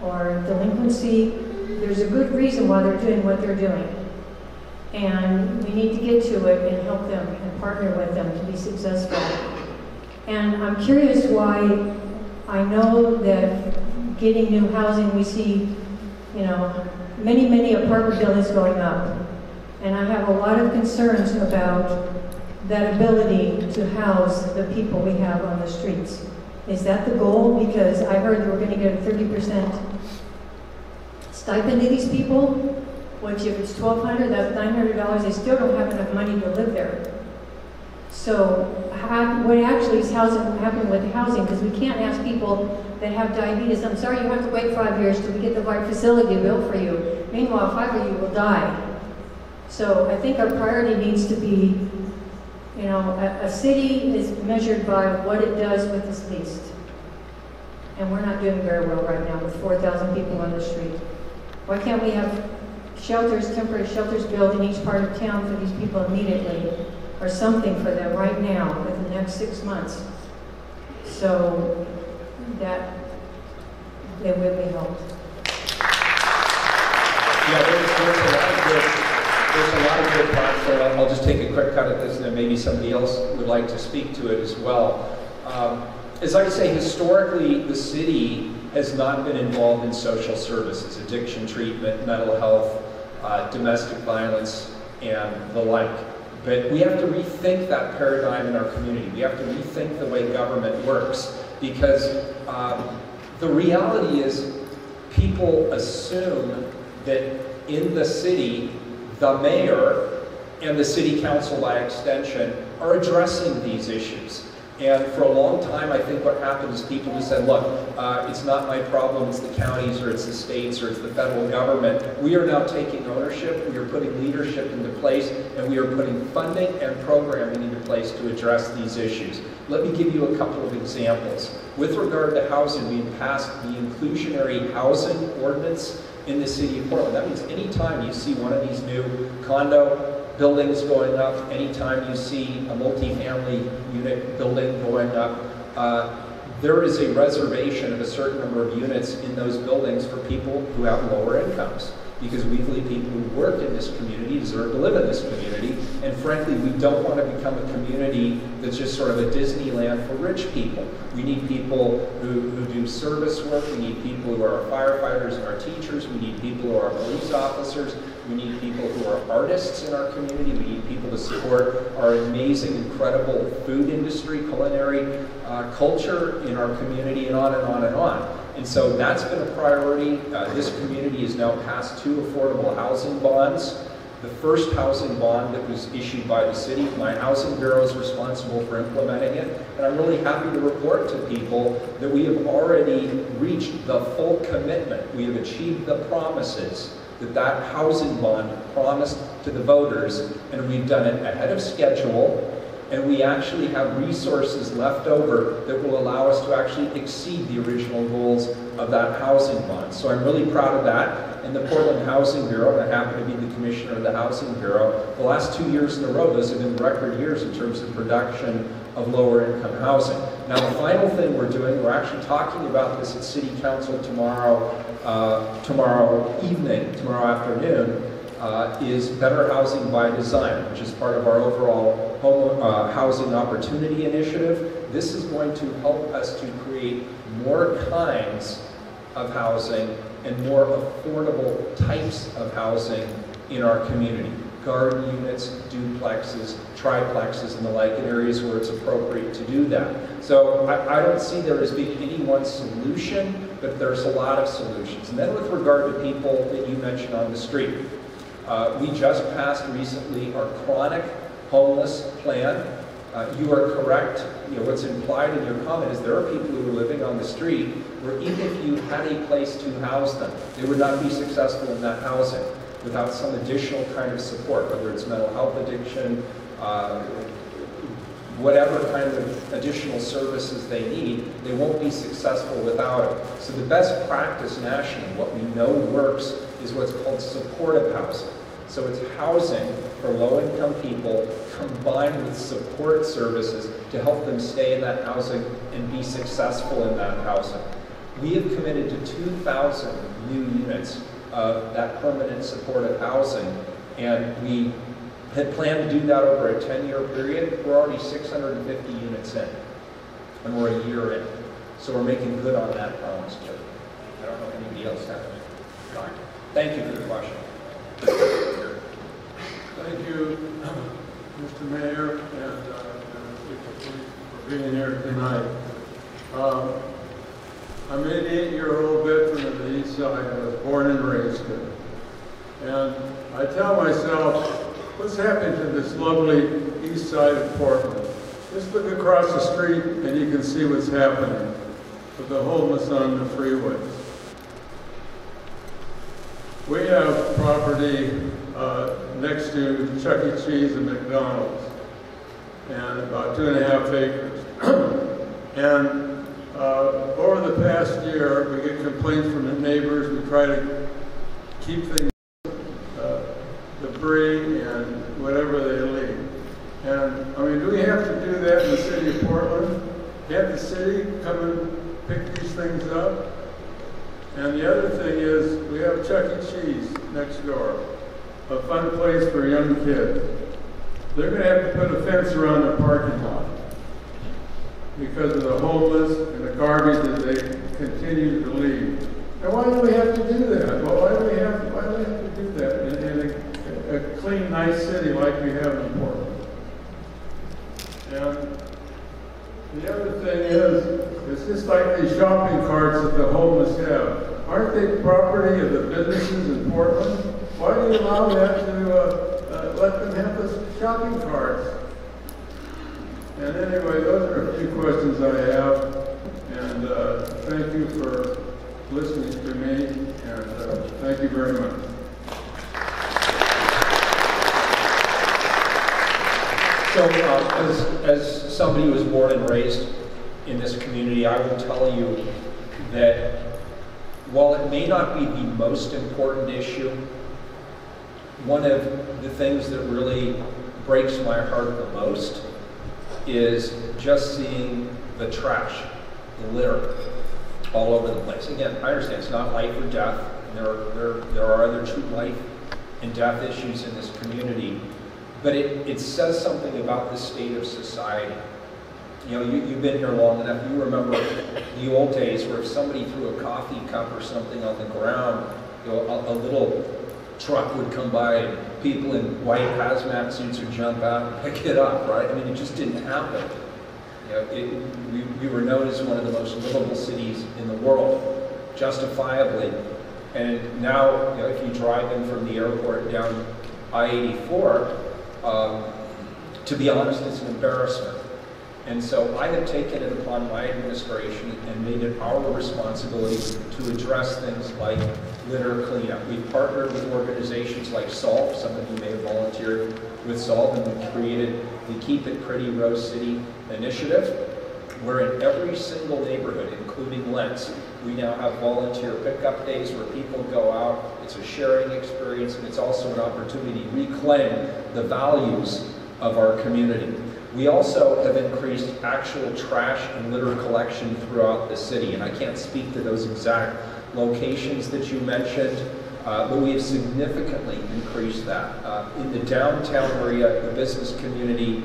or delinquency. There's a good reason why they're doing what they're doing. And we need to get to it and help them and partner with them to be successful. And I'm curious why I know that getting new housing, we see, you know, many, many apartment buildings going up. And I have a lot of concerns about that ability to house the people we have on the streets. Is that the goal? Because I heard we're going to get a 30% stipend to these people. Which if it's 1200 that's $900. They still don't have enough money to live there. So what actually is housing, happening with housing? Because we can't ask people that have diabetes, I'm sorry, you have to wait five years till we get the right facility built for you. Meanwhile, five of you will die. So I think our priority needs to be, you know, a, a city is measured by what it does with its least. And we're not doing very well right now with 4,000 people on the street. Why can't we have shelters, temporary shelters built in each part of town for these people immediately? Or something for them right now, within the next six months? So that they will be helped. Yeah, there's, there's a lot of good, there's a lot of good there. I'll I'll just take a quick cut at this, and then maybe somebody else would like to speak to it as well. Um, as I say, historically, the city has not been involved in social services, addiction treatment, mental health, uh, domestic violence, and the like. But we have to rethink that paradigm in our community. We have to rethink the way government works because um, the reality is people assume that in the city, the mayor and the city council by extension are addressing these issues. And for a long time, I think what happened is people just said, look, uh, it's not my problem, it's the counties or it's the states or it's the federal government. We are now taking ownership, we are putting leadership into place, and we are putting funding and programming into place to address these issues. Let me give you a couple of examples. With regard to housing, we passed the inclusionary housing ordinance in the city of Portland. That means anytime you see one of these new condo buildings going up, anytime you see a multifamily unit building going up, uh, there is a reservation of a certain number of units in those buildings for people who have lower incomes. Because we believe people who work in this community deserve to live in this community. And frankly, we don't want to become a community that's just sort of a Disneyland for rich people. We need people who, who do service work. We need people who are firefighters and our teachers. We need people who are police officers. We need people who are artists in our community. We need people to support our amazing, incredible food industry, culinary uh, culture in our community, and on and on and on. And so that's been a priority. Uh, this community has now passed two affordable housing bonds. The first housing bond that was issued by the city, my housing bureau is responsible for implementing it. And I'm really happy to report to people that we have already reached the full commitment. We have achieved the promises that that housing bond promised to the voters, and we've done it ahead of schedule, and we actually have resources left over that will allow us to actually exceed the original goals of that housing bond. So I'm really proud of that. And the Portland Housing Bureau, and I happen to be the commissioner of the Housing Bureau, the last two years in a row, those have been record years in terms of production of lower income housing. Now the final thing we're doing, we're actually talking about this at City Council tomorrow, uh, tomorrow evening, tomorrow afternoon, uh, is Better Housing by Design, which is part of our overall home, uh, housing opportunity initiative. This is going to help us to create more kinds of housing and more affordable types of housing in our community. Garden units, duplexes, triplexes, and the like in areas where it's appropriate to do that. So I, I don't see there as being any one solution, but there's a lot of solutions. And then with regard to people that you mentioned on the street, uh, we just passed recently our chronic homeless plan. Uh, you are correct. You know, what's implied in your comment is there are people who are living on the street where even if you had a place to house them, they would not be successful in that housing without some additional kind of support, whether it's mental health addiction, uh, whatever kind of additional services they need, they won't be successful without it. So the best practice nationally, what we know works, is what's called supportive housing. So it's housing for low-income people combined with support services to help them stay in that housing and be successful in that housing. We have committed to 2,000 new units of that permanent supportive housing, and we had planned to do that over a 10-year period. We're already 650 units in, and we're a year in. So we're making good on that promise, Jim. I don't know if anybody else has. Thank you for the question. Thank you, Mr. Mayor, and uh, for being here tonight. Um, I'm an 88-year-old veteran of the East Side. I was born and raised here. And I tell myself, what's happened to this lovely East Side of Portland? Just look across the street and you can see what's happening with the homeless on the freeways. We have property uh, next to Chuck E. Cheese and McDonald's, and about two and a half acres. and uh, over the past year, we get complaints from the neighbors. We try to keep things, uh, debris and whatever they leave. And, I mean, do we have to do that in the city of Portland? Have the city come and pick these things up? And the other thing is, we have Chuck E. Cheese next door, fun place for a young kids. They're going to have to put a fence around their parking lot because of the homeless and the garbage that they continue to leave. And why do we have to do that? Well, why do we have, why do we have to do that in, in a, a clean, nice city like we have in Portland? And the other thing is, it's just like these shopping carts that the homeless have. Aren't they property of the businesses in Portland? Why do you allow that to uh, uh, let them have the shopping carts? And anyway, those are a few questions I have. And uh, thank you for listening to me. And uh, thank you very much. So, uh, as, as somebody who was born and raised in this community, I will tell you that while it may not be the most important issue, one of the things that really breaks my heart the most is just seeing the trash, the litter, all over the place. Again, I understand it's not life or death. There, are, there, there are other true life and death issues in this community, but it, it says something about the state of society. You know, you, you've been here long enough, you remember the old days where if somebody threw a coffee cup or something on the ground, you know, a, a little truck would come by and people in white hazmat suits would jump out and pick it up, right? I mean, it just didn't happen. You know, it, we, we were known as one of the most livable cities in the world, justifiably. And now, you know, if you drive in from the airport down I-84, um, to be honest, it's an embarrassment. And so I have taken it upon my administration and made it our responsibility to address things like litter cleanup. We've partnered with organizations like SOLVE, some of you may have volunteered with SOLVE, and we created the Keep It Pretty Rose City initiative, We're in every single neighborhood, including Lents, we now have volunteer pickup days where people go out. It's a sharing experience, and it's also an opportunity to reclaim the values of our community. We also have increased actual trash and litter collection throughout the city, and I can't speak to those exact locations that you mentioned, uh, but we have significantly increased that. Uh, in the downtown area, the business community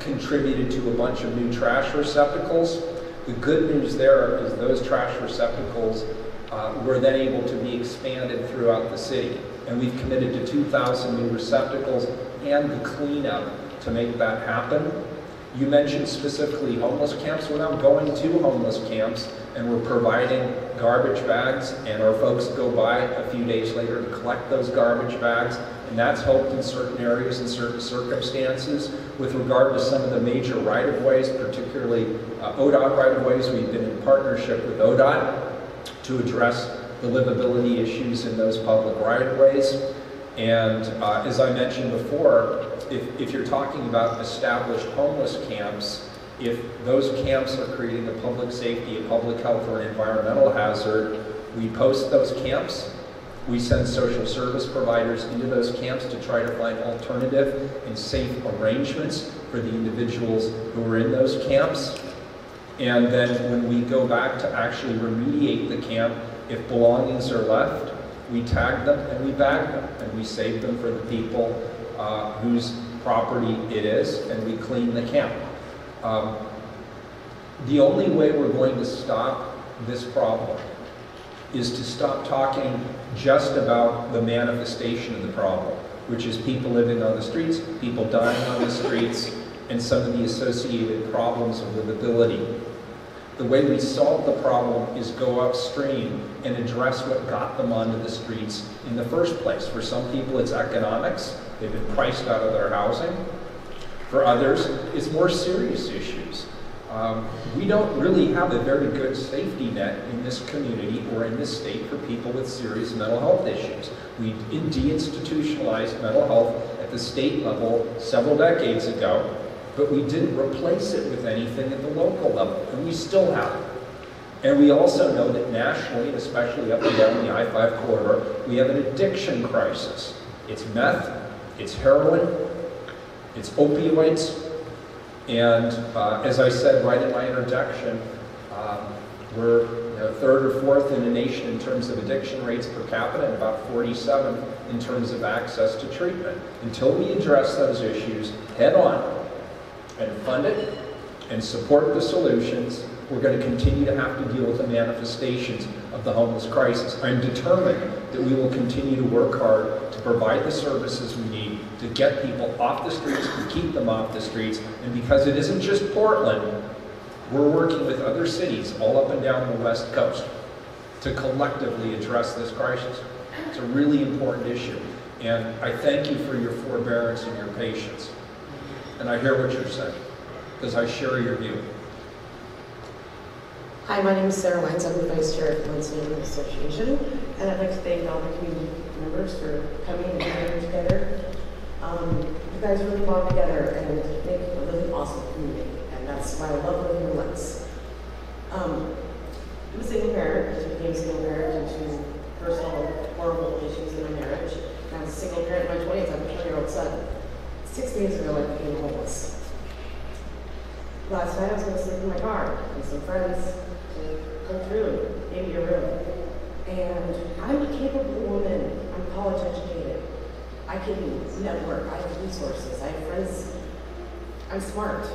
contributed to a bunch of new trash receptacles. The good news there is those trash receptacles uh, were then able to be expanded throughout the city. And we've committed to 2,000 new receptacles and the cleanup to make that happen. You mentioned specifically homeless camps. We're now going to homeless camps and we're providing garbage bags and our folks go by a few days later to collect those garbage bags and that's helped in certain areas and certain circumstances. With regard to some of the major right-of-ways, particularly uh, ODOT right-of-ways, we've been in partnership with ODOT to address the livability issues in those public right-of-ways. And uh, as I mentioned before, if, if you're talking about established homeless camps, if those camps are creating a public safety, a public health, or an environmental hazard, we post those camps We send social service providers into those camps to try to find alternative and safe arrangements for the individuals who are in those camps. And then when we go back to actually remediate the camp, if belongings are left, we tag them and we bag them and we save them for the people uh, whose property it is and we clean the camp. Um, the only way we're going to stop this problem is to stop talking just about the manifestation of the problem, which is people living on the streets, people dying on the streets, and some of the associated problems of livability. The way we solve the problem is go upstream and address what got them onto the streets in the first place. For some people, it's economics. They've been priced out of their housing. For others, it's more serious issues. Um, we don't really have a very good safety net in this community or in this state for people with serious mental health issues. We deinstitutionalized mental health at the state level several decades ago, but we didn't replace it with anything at the local level, and we still haven't. And we also know that nationally, especially up and down the I-5 corridor, we have an addiction crisis. It's meth, it's heroin, it's opioids, and uh, as I said right in my introduction, um, we're you know, third or fourth in the nation in terms of addiction rates per capita and about 47 in terms of access to treatment. Until we address those issues head on and fund it and support the solutions, we're going to continue to have to deal with the manifestations of the homeless crisis. I'm determined that we will continue to work hard to provide the services we need to get people off the streets and keep them off the streets. And because it isn't just Portland, we're working with other cities all up and down the West Coast to collectively address this crisis. It's a really important issue. And I thank you for your forbearance and your patience. And I hear what you're saying, because I share your view. Hi, my name is Sarah Wines. I'm the Vice Chair of the Neighborhood Association, and I'd like to thank all the community members for coming and gathering together. Um, you guys really bond together and make a really awesome community, and that's why I love living in Lents. Um, I'm a single parent. I became a single parent due to personal horrible issues in my marriage. I was a single parent in my 20s. I have a 20-year-old son. Six days ago, I became homeless. Last night, I was going to sleep in my car with some friends go through maybe your room. And I'm a capable woman. I'm college educated. I can network. I have resources. I have friends. I'm smart.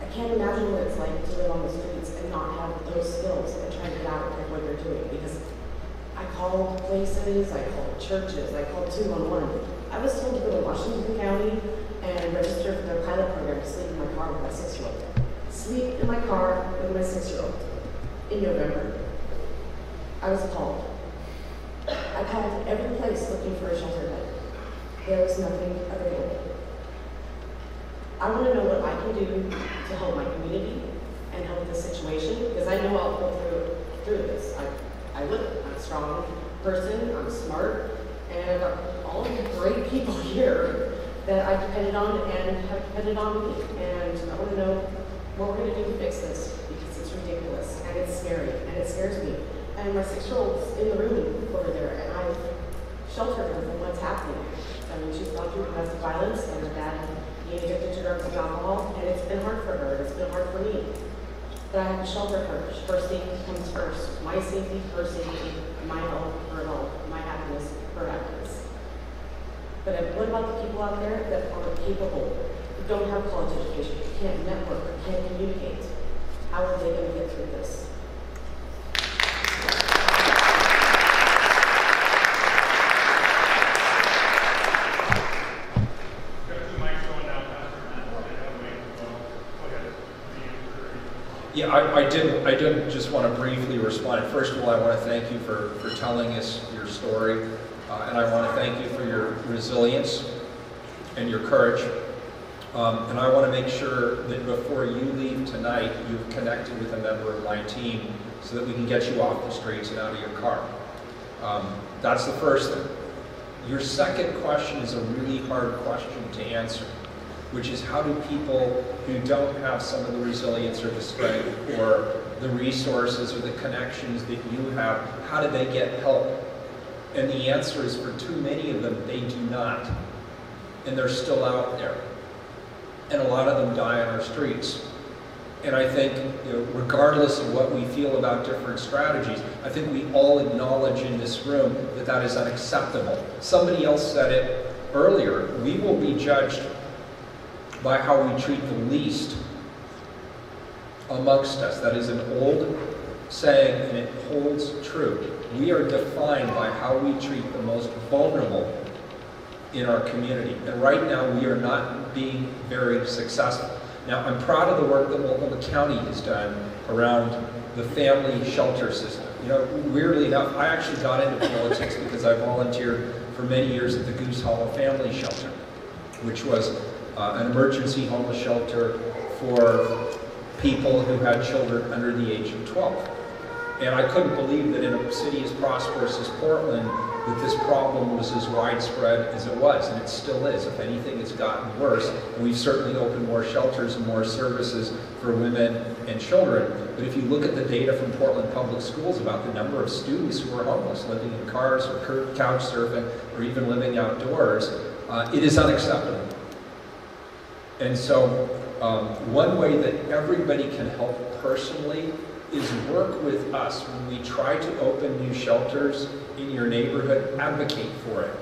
I can't imagine what it's like to live on the streets and not have those skills and try to get out of what they're doing because I called places, I called churches, I called 211. I was told to go to Washington County and register for their pilot program to sleep in my car with my six-year-old. Sleep in my car with my six-year-old in November. I was appalled. I called every place looking for a shelter. There was nothing available. I want to know what I can do to help my community and help this situation because I know I'll pull through through this. I, I will. I'm a strong person. I'm smart, and got all the great people here that I've depended on and have depended on me. And I want to know what we're going to do to fix this because it's ridiculous and it's scary and it scares me. And my six-year-old's in the room over there, and I've sheltered her from what's happening. She's gone through domestic violence and her dad being addicted to drugs and alcohol, and it's been hard for her. It's been hard for me. But I have to shelter her. Her safety comes first. My safety, her safety, my health, her health, my happiness, her happiness. But what about the people out there that aren't capable, who don't have college education, who can't network, who can't communicate? How are they going to get through this? Yeah, I, I did. I did just want to briefly respond. First of all, I want to thank you for, for telling us your story, uh, and I want to thank you for your resilience and your courage. Um, and I want to make sure that before you leave tonight, you've connected with a member of my team so that we can get you off the streets and out of your car. Um, that's the first thing. Your second question is a really hard question to answer which is how do people who don't have some of the resilience or the strength or the resources or the connections that you have, how do they get help? And the answer is for too many of them, they do not. And they're still out there. And a lot of them die on our streets. And I think, you know, regardless of what we feel about different strategies, I think we all acknowledge in this room that that is unacceptable. Somebody else said it earlier. We will be judged by how we treat the least amongst us. That is an old saying, and it holds true. We are defined by how we treat the most vulnerable in our community. And right now, we are not being very successful. Now, I'm proud of the work that Multnomah County has done around the family shelter system. You know, weirdly enough, I actually got into politics because I volunteered for many years at the Goose Hollow Family Shelter, which was uh, an emergency homeless shelter for people who had children under the age of 12. And I couldn't believe that in a city as prosperous as Portland, that this problem was as widespread as it was, and it still is. If anything, it's gotten worse. We've certainly opened more shelters and more services for women and children. But if you look at the data from Portland Public Schools about the number of students who are homeless, living in cars or couch surfing, or even living outdoors, uh, it is unacceptable. And so um, one way that everybody can help personally is work with us when we try to open new shelters in your neighborhood, advocate for it.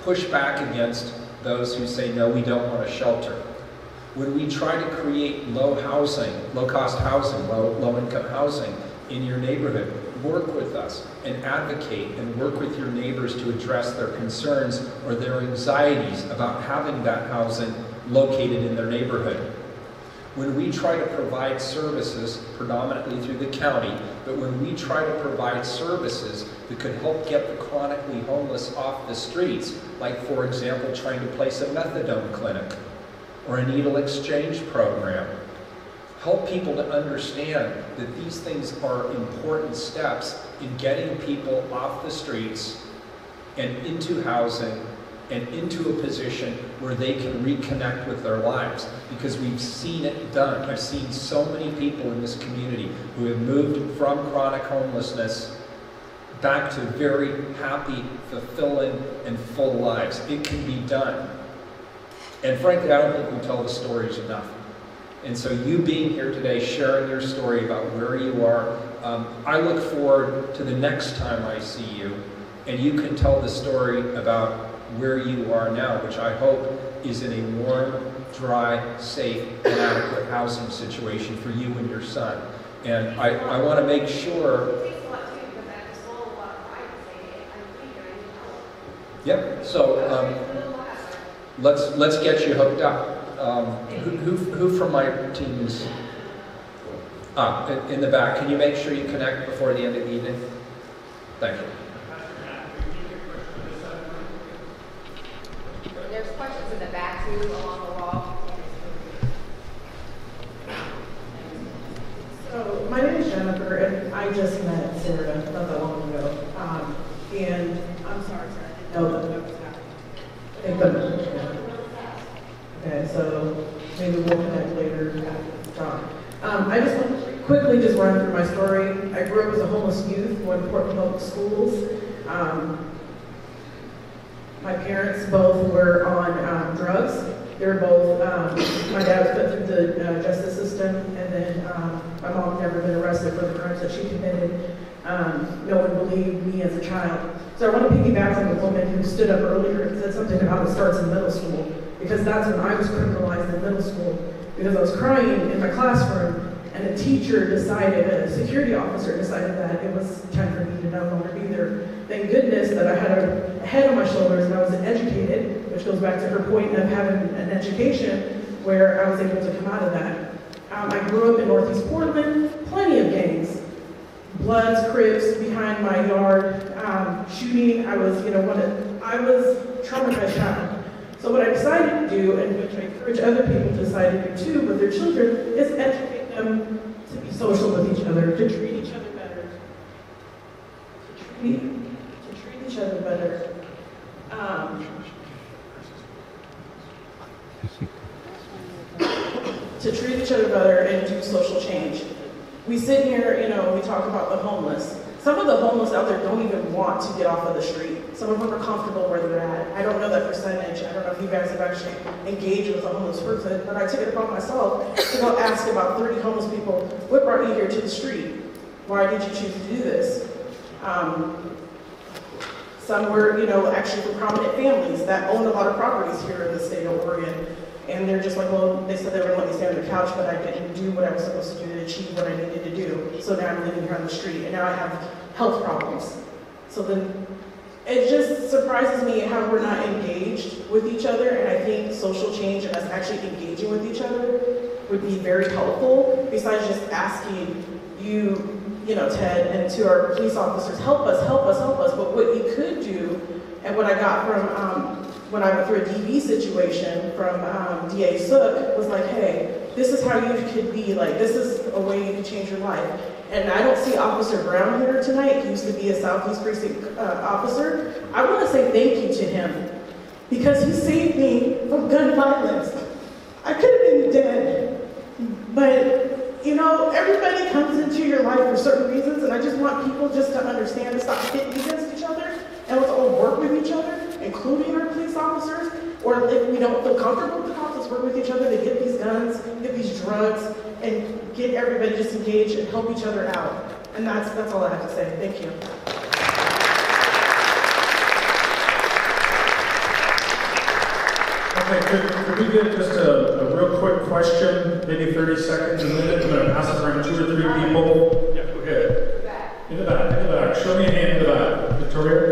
Push back against those who say, no, we don't want a shelter. When we try to create low housing, low-cost housing, low, low-income housing in your neighborhood, work with us and advocate and work with your neighbors to address their concerns or their anxieties about having that housing located in their neighborhood. When we try to provide services, predominantly through the county, but when we try to provide services that could help get the chronically homeless off the streets, like for example trying to place a methadone clinic or a needle exchange program, help people to understand that these things are important steps in getting people off the streets and into housing and into a position where they can reconnect with their lives because we've seen it done. I've seen so many people in this community who have moved from chronic homelessness back to very happy, fulfilling, and full lives. It can be done. And frankly, I don't think we tell the stories enough. And so you being here today, sharing your story about where you are, um, I look forward to the next time I see you, and you can tell the story about where you are now, which I hope is in a warm, dry, safe, and adequate housing situation for you and your son. And I, I want to make sure. Yep. So um, let's let's get you hooked up. Um, who, who, who from my teams? Ah, in, in the back. Can you make sure you connect before the end of the evening? Thank you. There's questions in the back too, along the wall. So, my name is Jennifer, and I just met Sarah not that long ago. Um, and I'm sorry, Sarah, No, didn't know that that was happening. Okay, so maybe we'll connect later after the talk. Um, I just want to quickly just run through my story. I grew up as a homeless youth, went to Portland Public Schools. Um, my parents both were on um, drugs. They were both, um, my dad was put through the uh, justice system, and then um, my mom never been arrested for the crimes that she committed. Um, no one believed me as a child. So I want to piggyback on the woman who stood up earlier and said something about it starts in middle school, because that's when I was criminalized in middle school, because I was crying in my classroom and a teacher decided, a security officer decided that it was time for me to no longer be there. Thank goodness that I had a head on my shoulders and I was educated, which goes back to her point of having an education where I was able to come out of that. Um, I grew up in Northeast Portland, plenty of gangs. Bloods, Crips behind my yard, um, shooting. I was, you know, one of, I was traumatized child. So what I decided to do, and which I encourage other people to decide to do too with their children, is educate them to be social with each other, to treat each other better, to treat, each other better. Um, to treat each other better and do social change. We sit here, you know, we talk about the homeless. some of the homeless out there don't even want to get off of the street. Some of them are comfortable where they're at. I don't know that percentage. I don't know if you guys have actually engaged with a homeless person, but I took it upon myself to go ask about 30 homeless people, what brought you here to the street? Why did you choose to do this? Um, some were, you know, actually from prominent families that owned a lot of properties here in the state of Oregon. And they're just like, well, they said they were gonna let me stay on the couch, but I didn't do what I was supposed to do to achieve what I needed to do. So now I'm living here on the street, and now I have health problems. So then, it just surprises me how we're not engaged with each other, and I think social change and us actually engaging with each other would be very helpful, besides just asking you, you know, Ted, and to our police officers, help us, help us, help us. But what you could do, and what I got from um, when I went through a DV situation from um, DA Sook was like, hey, this is how you could be, like, this is a way you can change your life. And I don't see Officer Brown here tonight, he used to be a Southeast Precinct uh, officer. I want to say thank you to him because he saved me from gun violence. I could have been dead, but you know, everybody comes into your life for certain reasons, and I just want people just to understand and stop hitting against each other and let's all work with each other including our police officers, or if we don't feel comfortable with the cops, let's work with each other to get these guns, get these drugs, and get everybody just engaged and help each other out. And that's, that's all I have to say. Thank you. Could, could we get just a, a real quick question, maybe 30 seconds, a minute? I'm going to pass it around two or three people. Yeah, go ahead. In the back, in the back. Show me a hand in the back. Victoria?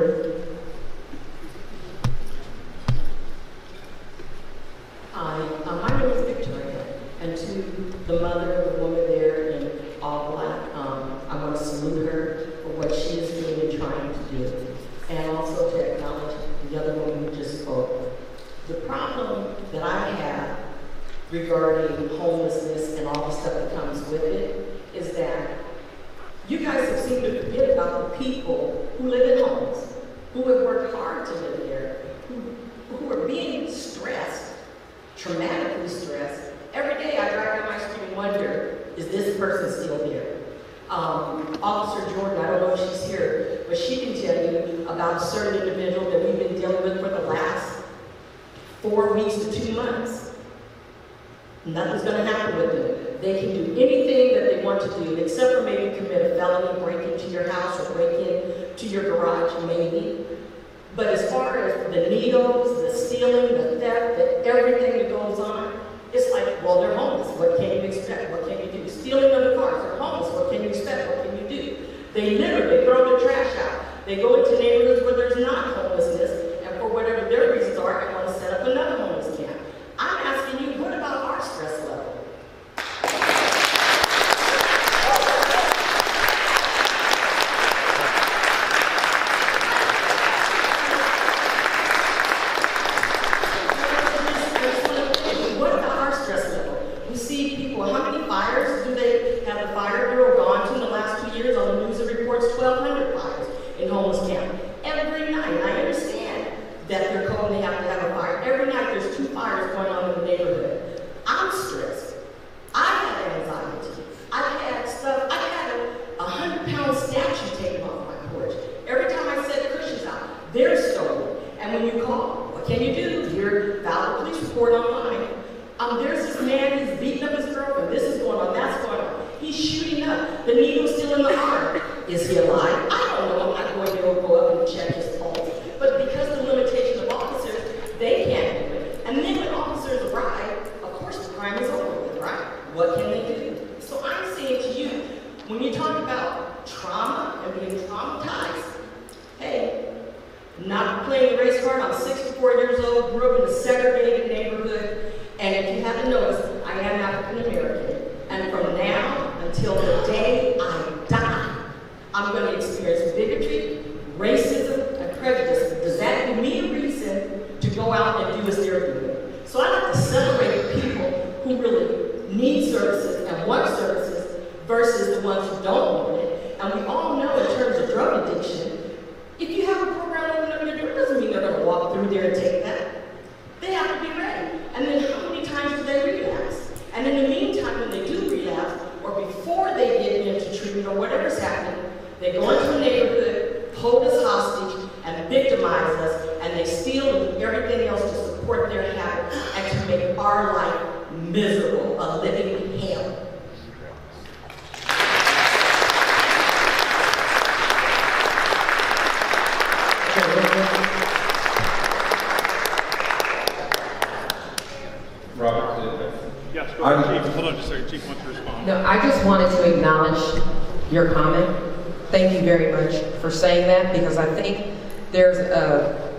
They go into a neighborhood, hold us hostage, and victimize us, and they steal everything else to support their habit and to make our life miserable, a living hell. Robert, Yes, go I'm- ahead, Chief. Hold on just a second. Chief wants to respond. No, I just wanted to acknowledge your comment. Thank you very much for saying that because I think there's a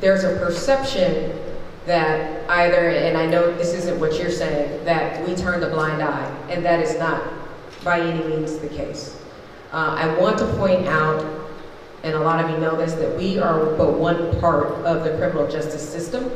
there's a perception that either, and I know this isn't what you're saying, that we turn a blind eye, and that is not by any means the case. Uh, I want to point out, and a lot of you know this, that we are but one part of the criminal justice system.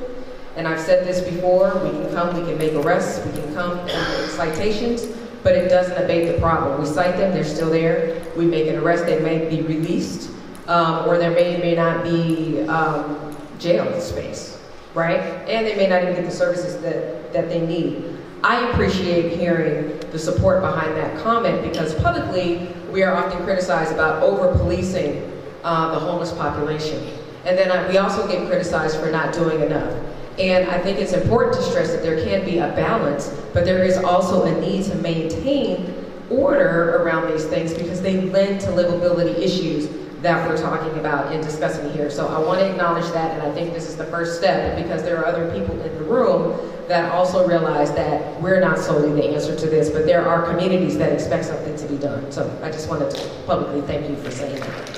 And I've said this before, we can come, we can make arrests, we can come and make citations, but it doesn't abate the problem. We cite them, they're still there. We make an arrest, they may be released, um, or there may, may not be um, jail space, right? And they may not even get the services that, that they need. I appreciate hearing the support behind that comment because publicly we are often criticized about over policing uh, the homeless population. And then I, we also get criticized for not doing enough. And I think it's important to stress that there can be a balance, but there is also a need to maintain order around these things because they lend to livability issues that we're talking about and discussing here. So I want to acknowledge that, and I think this is the first step because there are other people in the room that also realize that we're not solely the answer to this, but there are communities that expect something to be done. So I just wanted to publicly thank you for saying that.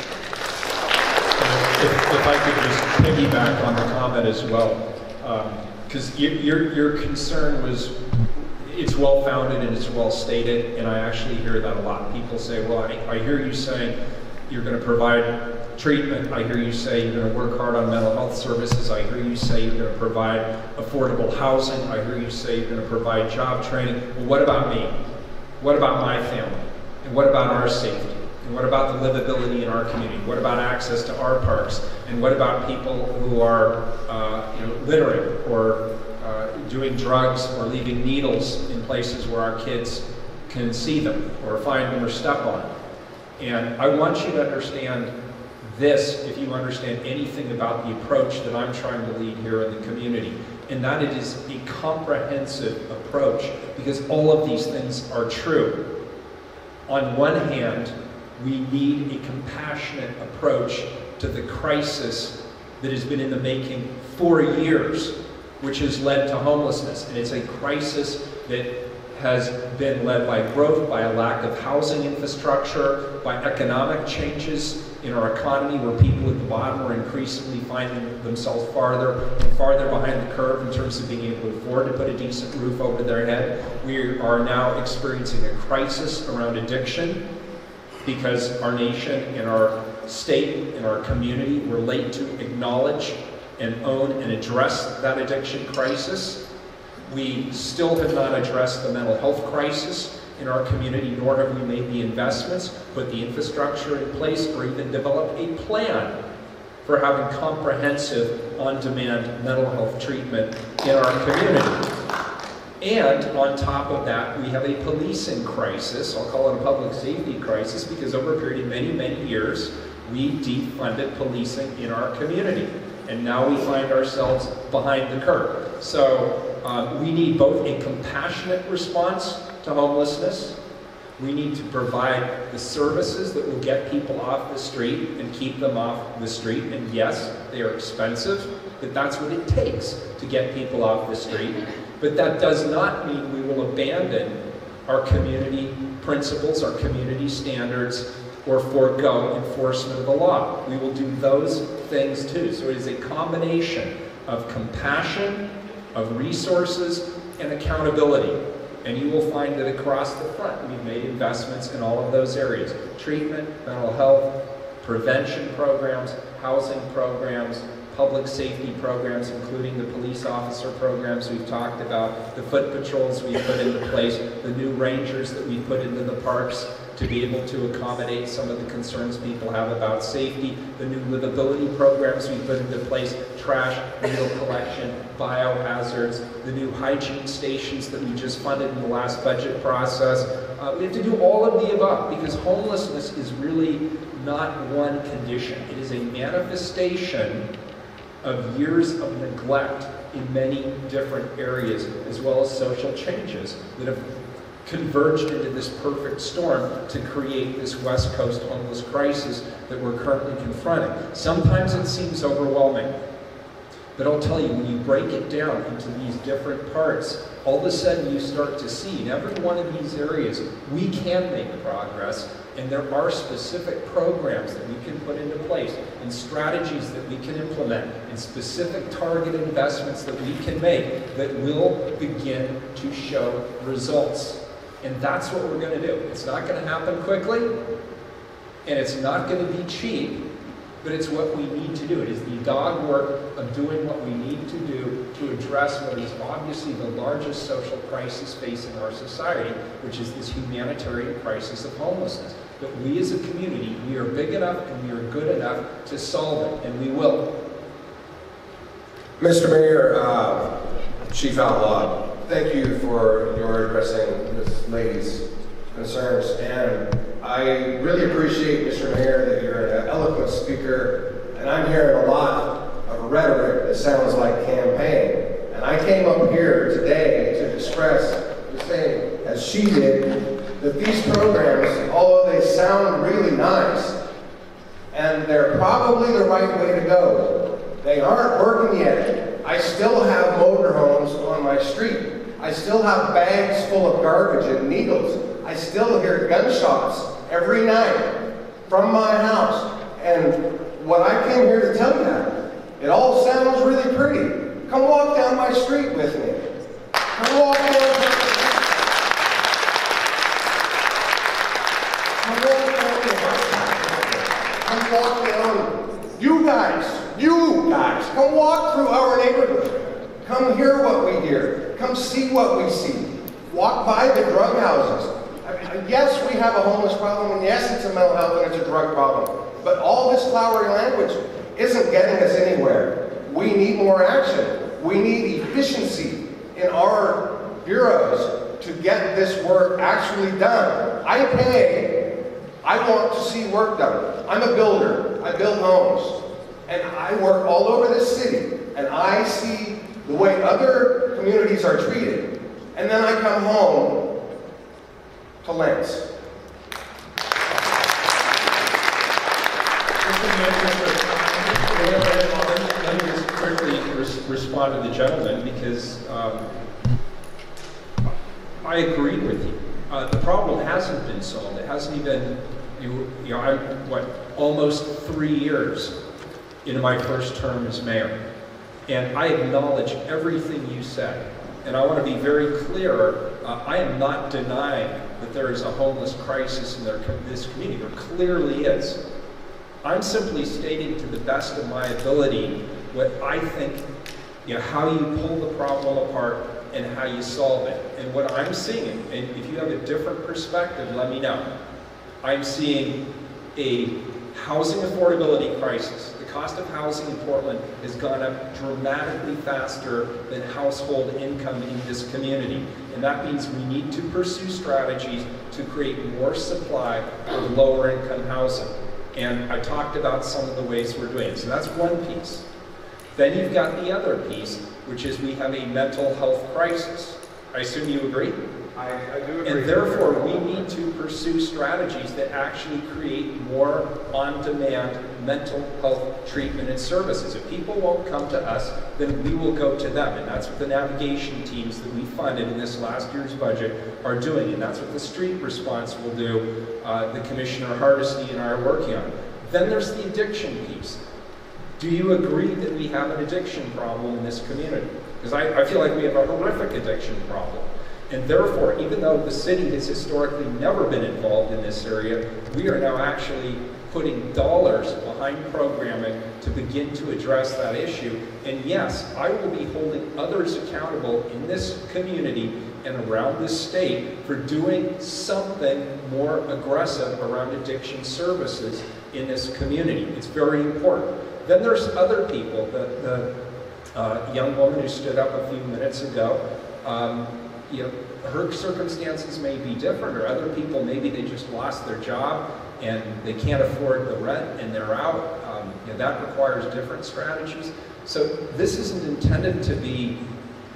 If, if I could just piggyback on the comment as well, um, because your, your, your concern was, it's well-founded and it's well-stated, and I actually hear that a lot. People say, well, I, I hear you saying you're going to provide treatment. I hear you say you're going to work hard on mental health services. I hear you say you're going to provide affordable housing. I hear you say you're going to provide job training. Well, what about me? What about my family? And what about our safety? And what about the livability in our community? What about access to our parks? And what about people who are, uh, you know, littering or uh, doing drugs or leaving needles in places where our kids can see them or find them or step on? And I want you to understand this if you understand anything about the approach that I'm trying to lead here in the community, and that it is a comprehensive approach because all of these things are true. On one hand, we need a compassionate approach to the crisis that has been in the making for years, which has led to homelessness. And it's a crisis that has been led by growth, by a lack of housing infrastructure, by economic changes in our economy where people at the bottom are increasingly finding themselves farther and farther behind the curve in terms of being able to afford to put a decent roof over their head. We are now experiencing a crisis around addiction because our nation and our state and our community were late to acknowledge and own and address that addiction crisis. We still have not addressed the mental health crisis in our community, nor have we made the investments, put the infrastructure in place, or even developed a plan for having comprehensive, on-demand mental health treatment in our community. And on top of that, we have a policing crisis. I'll call it a public safety crisis because over a period of many, many years, we defunded policing in our community. And now we find ourselves behind the curve. So uh, we need both a compassionate response to homelessness. We need to provide the services that will get people off the street and keep them off the street. And yes, they are expensive, but that's what it takes to get people off the street. But that does not mean we will abandon our community principles, our community standards, or forego enforcement of the law. We will do those things too. So it is a combination of compassion, of resources, and accountability. And you will find that across the front, we've made investments in all of those areas. Treatment, mental health, prevention programs, housing programs, public safety programs, including the police officer programs we've talked about, the foot patrols we've put into place, the new rangers that we put into the parks to be able to accommodate some of the concerns people have about safety, the new livability programs we put into place, trash, needle collection, biohazards, the new hygiene stations that we just funded in the last budget process, Uh, we have to do all of the above because homelessness is really not one condition. It is a manifestation of years of neglect in many different areas, as well as social changes that have converged into this perfect storm to create this West Coast homeless crisis that we're currently confronting. Sometimes it seems overwhelming, but I'll tell you, when you break it down into these different parts, all of a sudden you start to see in every one of these areas, we can make progress, and there are specific programs that we can put into place, and strategies that we can implement, and specific target investments that we can make that will begin to show results. And that's what we're going to do. It's not going to happen quickly, and it's not going to be cheap, but it's what we need to do. It is the dog work of doing what we need to do to address what is obviously the largest social crisis facing our society, which is this humanitarian crisis of homelessness. But we as a community, we are big enough and we are good enough to solve it, and we will. Mr. Mayor, uh, Chief Outlaw, thank you for your addressing this lady's concerns. And I really appreciate, Mr. Mayor, that you're an eloquent speaker. And I'm hearing a lot of rhetoric that sounds like campaign. And I came up here today to express the same as she did, that these programs, although they sound really nice, and they're probably the right way to go, they aren't working yet. I still have street. I still have bags full of garbage and needles. I still hear gunshots every night from my house. And what I came here to tell you, it all sounds really pretty. Come walk down my street with me. Come walk down. Come walk down. Come walk down. You guys, you guys, come walk through our neighborhood. Come hear what we hear. Come see what we see. Walk by the drug houses. Mean, uh, yes, we have a homeless problem, and yes, it's a mental health and it's a drug problem. But all this flowery language isn't getting us anywhere. We need more action. We need efficiency in our bureaus to get this work actually done. I pay. I want to see work done. I'm a builder. I build homes. And I work all over this city. And I see the way other communities are treated. And then I come home to Lents. Let me quickly res- respond to the gentleman because um, I agree with you. Uh, the problem hasn't been solved. It hasn't even, you, you know, I'm, what, almost three years into my first term as mayor. And I acknowledge everything you said. And I want to be very clear, uh, I am not denying that there is a homeless crisis in their, this community. There clearly is. I'm simply stating to the best of my ability what I think, you know, how you pull the problem apart and how you solve it. And what I'm seeing, and if you have a different perspective, let me know. I'm seeing a housing affordability crisis. Cost of housing in Portland has gone up dramatically faster than household income in this community. And that means we need to pursue strategies to create more supply of lower income housing. And I talked about some of the ways we're doing it. So that's one piece. Then you've got the other piece, which is we have a mental health crisis. I assume you agree? I, I do agree. And therefore, we need to pursue strategies that actually create more on-demand mental health treatment and services. If people won't come to us, then we will go to them. And that's what the navigation teams that we funded in this last year's budget are doing. And that's what the street response will do, uh, the Commissioner Hardesty and I are working on. Then there's the addiction piece. Do you agree that we have an addiction problem in this community? Because I, I feel like we have a horrific addiction problem. And therefore, even though the city has historically never been involved in this area, we are now actually putting dollars behind programming to begin to address that issue. And yes, I will be holding others accountable in this community and around this state for doing something more aggressive around addiction services in this community. It's very important. Then there's other people, the, the uh, young woman who stood up a few minutes ago, um, you know, her circumstances may be different, or other people, maybe they just lost their job and they can't afford the rent and they're out. Um, you know, that requires different strategies. So this isn't intended to be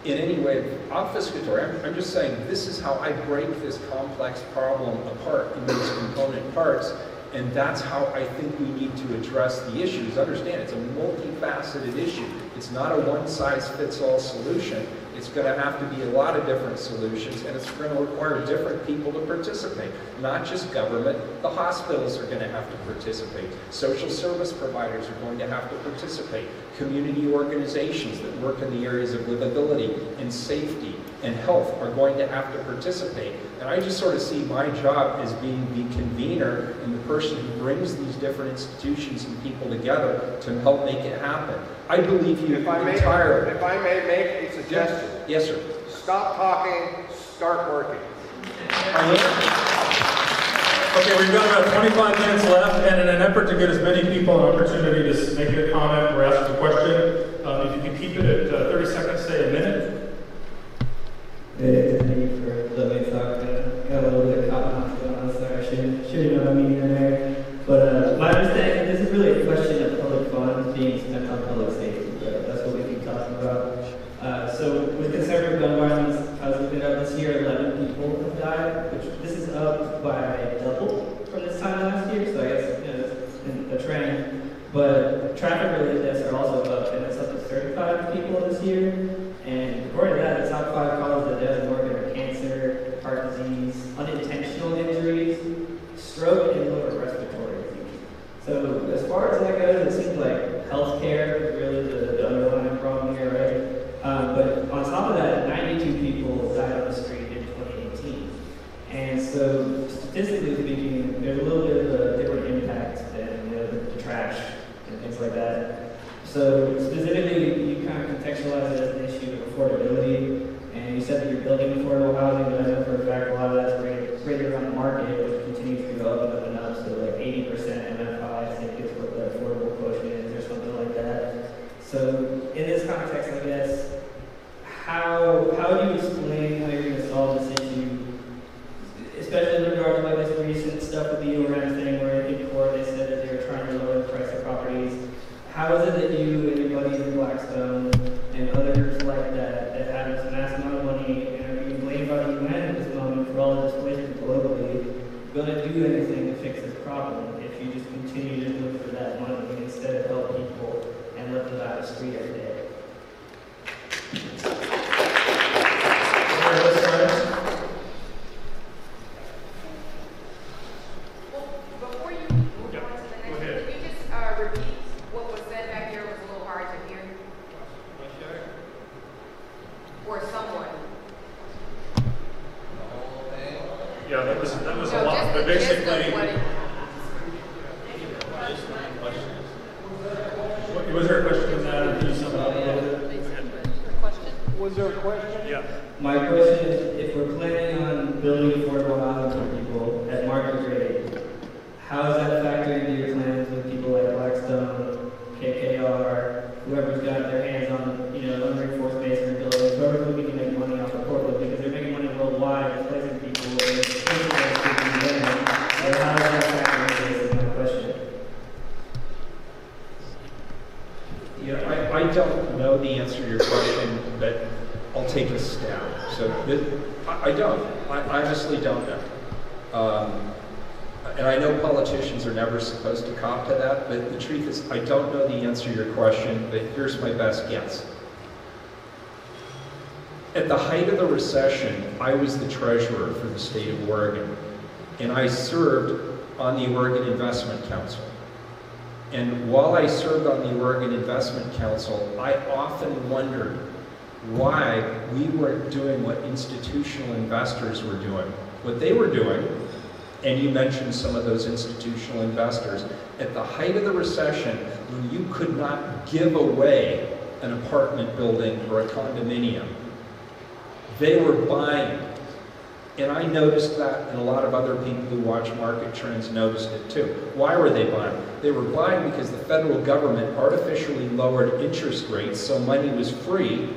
in any way obfuscatory. I'm, I'm just saying this is how I break this complex problem apart in these component parts. And that's how I think we need to address the issues. Understand, it's a multifaceted issue. It's not a one-size-fits-all solution. It's going to have to be a lot of different solutions, and it's going to require different people to participate. Not just government, the hospitals are going to have to participate. Social service providers are going to have to participate. Community organizations that work in the areas of livability and safety and health are going to have to participate. And I just sort of see my job as being the convener and the person who brings these different institutions and people together to help make it happen. I believe you If I may, entirely. if I may make a suggestion, Yes, sir. stop talking, start working. Okay, we've got about 25 minutes left, and in an effort to get as many people an opportunity to make a comment or ask a question, um, if you can keep it at uh, 30 seconds, say a minute. It's mentioned some of those institutional investors, at the height of the recession, when you could not give away an apartment building or a condominium, they were buying. And I noticed that, and a lot of other people who watch market trends noticed it too. Why were they buying? They were buying because the federal government artificially lowered interest rates so money was free,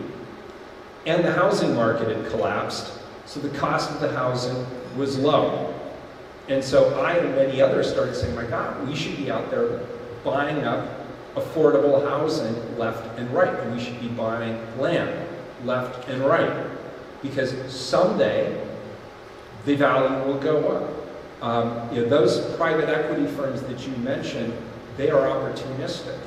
and the housing market had collapsed, So the cost of the housing was low. And so I and many others started saying, my God, we should be out there buying up affordable housing left and right. And we should be buying land left and right. Because someday the value will go up. Um, you know, those private equity firms that you mentioned, they are opportunistic.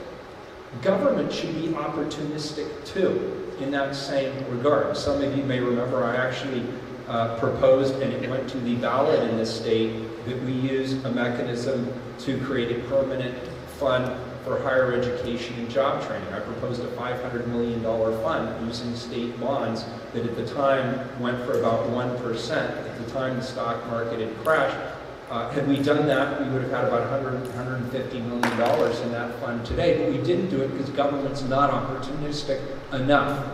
Government should be opportunistic too, in that same regard. Some of you may remember I actually uh, proposed, and it went to the ballot in this state, that we use a mechanism to create a permanent fund for higher education and job training. I proposed a $500 million fund using state bonds that at the time went for about 1%. At the time the stock market had crashed, uh, had we done that, we would have had about 100, $150 million in that fund today, but we didn't do it because government's not opportunistic enough.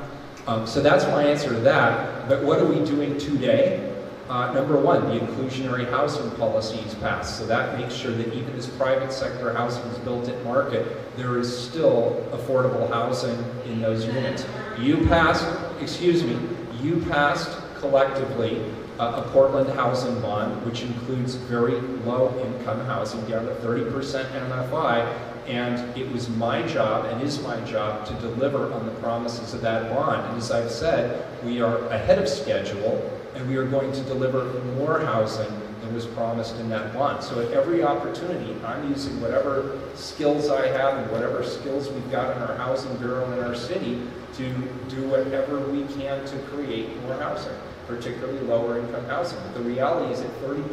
Um, so that's my answer to that. But what are we doing today? Uh, number one, the inclusionary housing policy is passed, so that makes sure that even as private sector housing is built at market, there is still affordable housing in those units. You passed, excuse me, you passed collectively uh, a Portland housing bond, which includes very low income housing down to 30% MFI, and it was my job and is my job to deliver on the promises of that bond. And as I've said, we are ahead of schedule and we are going to deliver more housing than was promised in that bond. So at every opportunity, I'm using whatever skills I have and whatever skills we've got in our housing bureau in our city to do whatever we can to create more housing, particularly lower income housing. But the reality is at 30%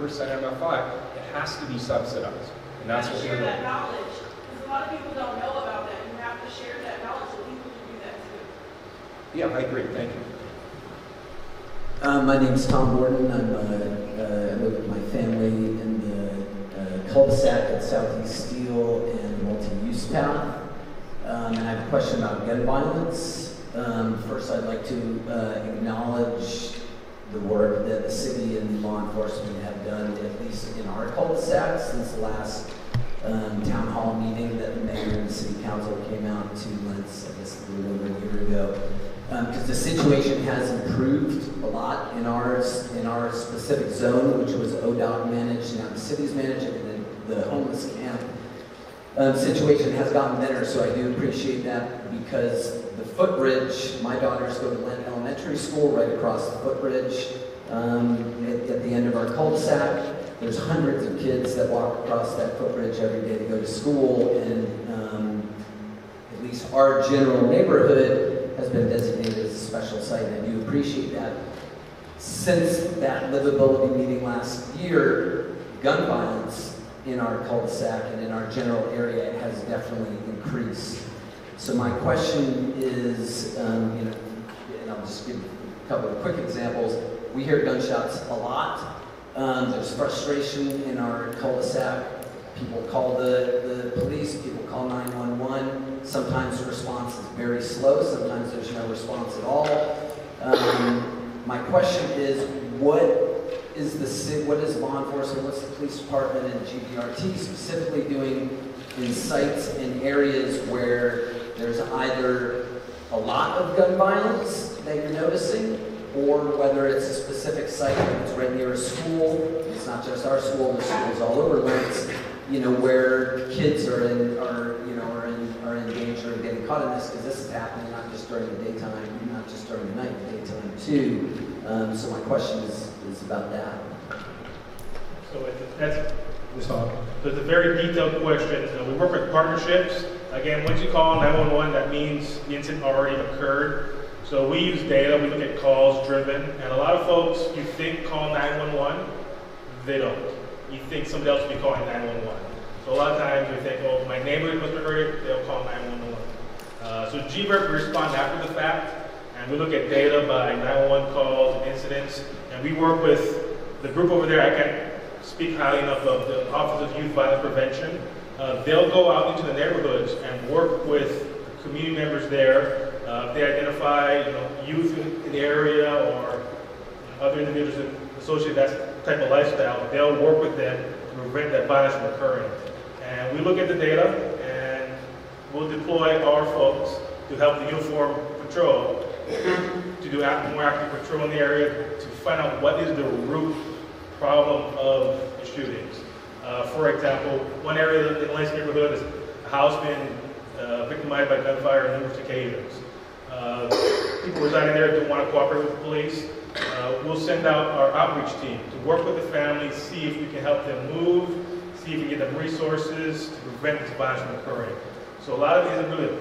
MFI, it has to be subsidized. And that's what we're Share that doing. knowledge, because a lot of people don't know about that. You have to share that knowledge so people can do that too. Yeah, I agree. Thank you. Uh, my is Tom Borden. I'm, uh, uh, I live with my family in the uh, cul-de-sac at Southeast Steele and multi-use path. Um, and I have a question about gun violence. Um, first, I'd like to uh, acknowledge the work that the city and law enforcement have done, at least in our cul-de-sac, since the last um, town hall meeting that the mayor and the city council came out to, let's, I guess, a little over a year ago because um, the situation has improved a lot in ours, in our specific zone, which was ODOT managed, now the city's managed, and the, the homeless camp um, situation has gotten better, so I do appreciate that because the footbridge, my daughters go to Lent Elementary School right across the footbridge um, at, at the end of our cul-de-sac. There's hundreds of kids that walk across that footbridge every day to go to school, and um, at least our general neighborhood has been designated as a special site, and I do appreciate that. Since that livability meeting last year, gun violence in our cul-de-sac and in our general area has definitely increased. So my question is, um, you know, and I'll just give a couple of quick examples. We hear gunshots a lot. Um, there's frustration in our cul-de-sac. People call the, the police, people call 911. Sometimes the response is very slow, sometimes there's no response at all. Um, my question is, what is the what is law enforcement, what's the police department and GVRT specifically doing in sites and areas where there's either a lot of gun violence that you're noticing, or whether it's a specific site that's right near a school, it's not just our school, the schools all over Lawrence, you know, where kids are in, are, you know, are in, are in danger of getting caught in this, because this is happening not just during the daytime, not just during the night, daytime too. Um, so my question is, is about that. So it- that's, so it's a very detailed question. Uh, We work with partnerships. Again, once you call 911, that means the incident already occurred. So we use data, we look at calls driven, and a lot of folks, you think call 911, they don't. You think somebody else will be calling 911. So a lot of times we think, oh, my neighborhood must have heard it, they'll call 911. So GVRT responds after the fact, and we look at data by 911 calls and incidents, and we work with the group over there. I can't speak highly enough of the Office of Youth Violence Prevention. Uh, they'll go out into the neighborhoods and work with community members there. Uh, if they identify, you know, youth in, the area or other individuals that associate that type of lifestyle, they'll work with them to prevent that violence from occurring. And we look at the data we'll deploy our folks to help the uniform patrol to do more active patrol in the area to find out what is the root problem of the shootings. Uh, for example, one area in the Lents neighborhood is a house being uh, victimized by gunfire on numerous occasions. Uh, people residing there don't want to cooperate with the police. Uh, we'll send out our outreach team to work with the families, see if we can help them move, see if we can get them resources to prevent this violence from occurring. So a lot of these are really,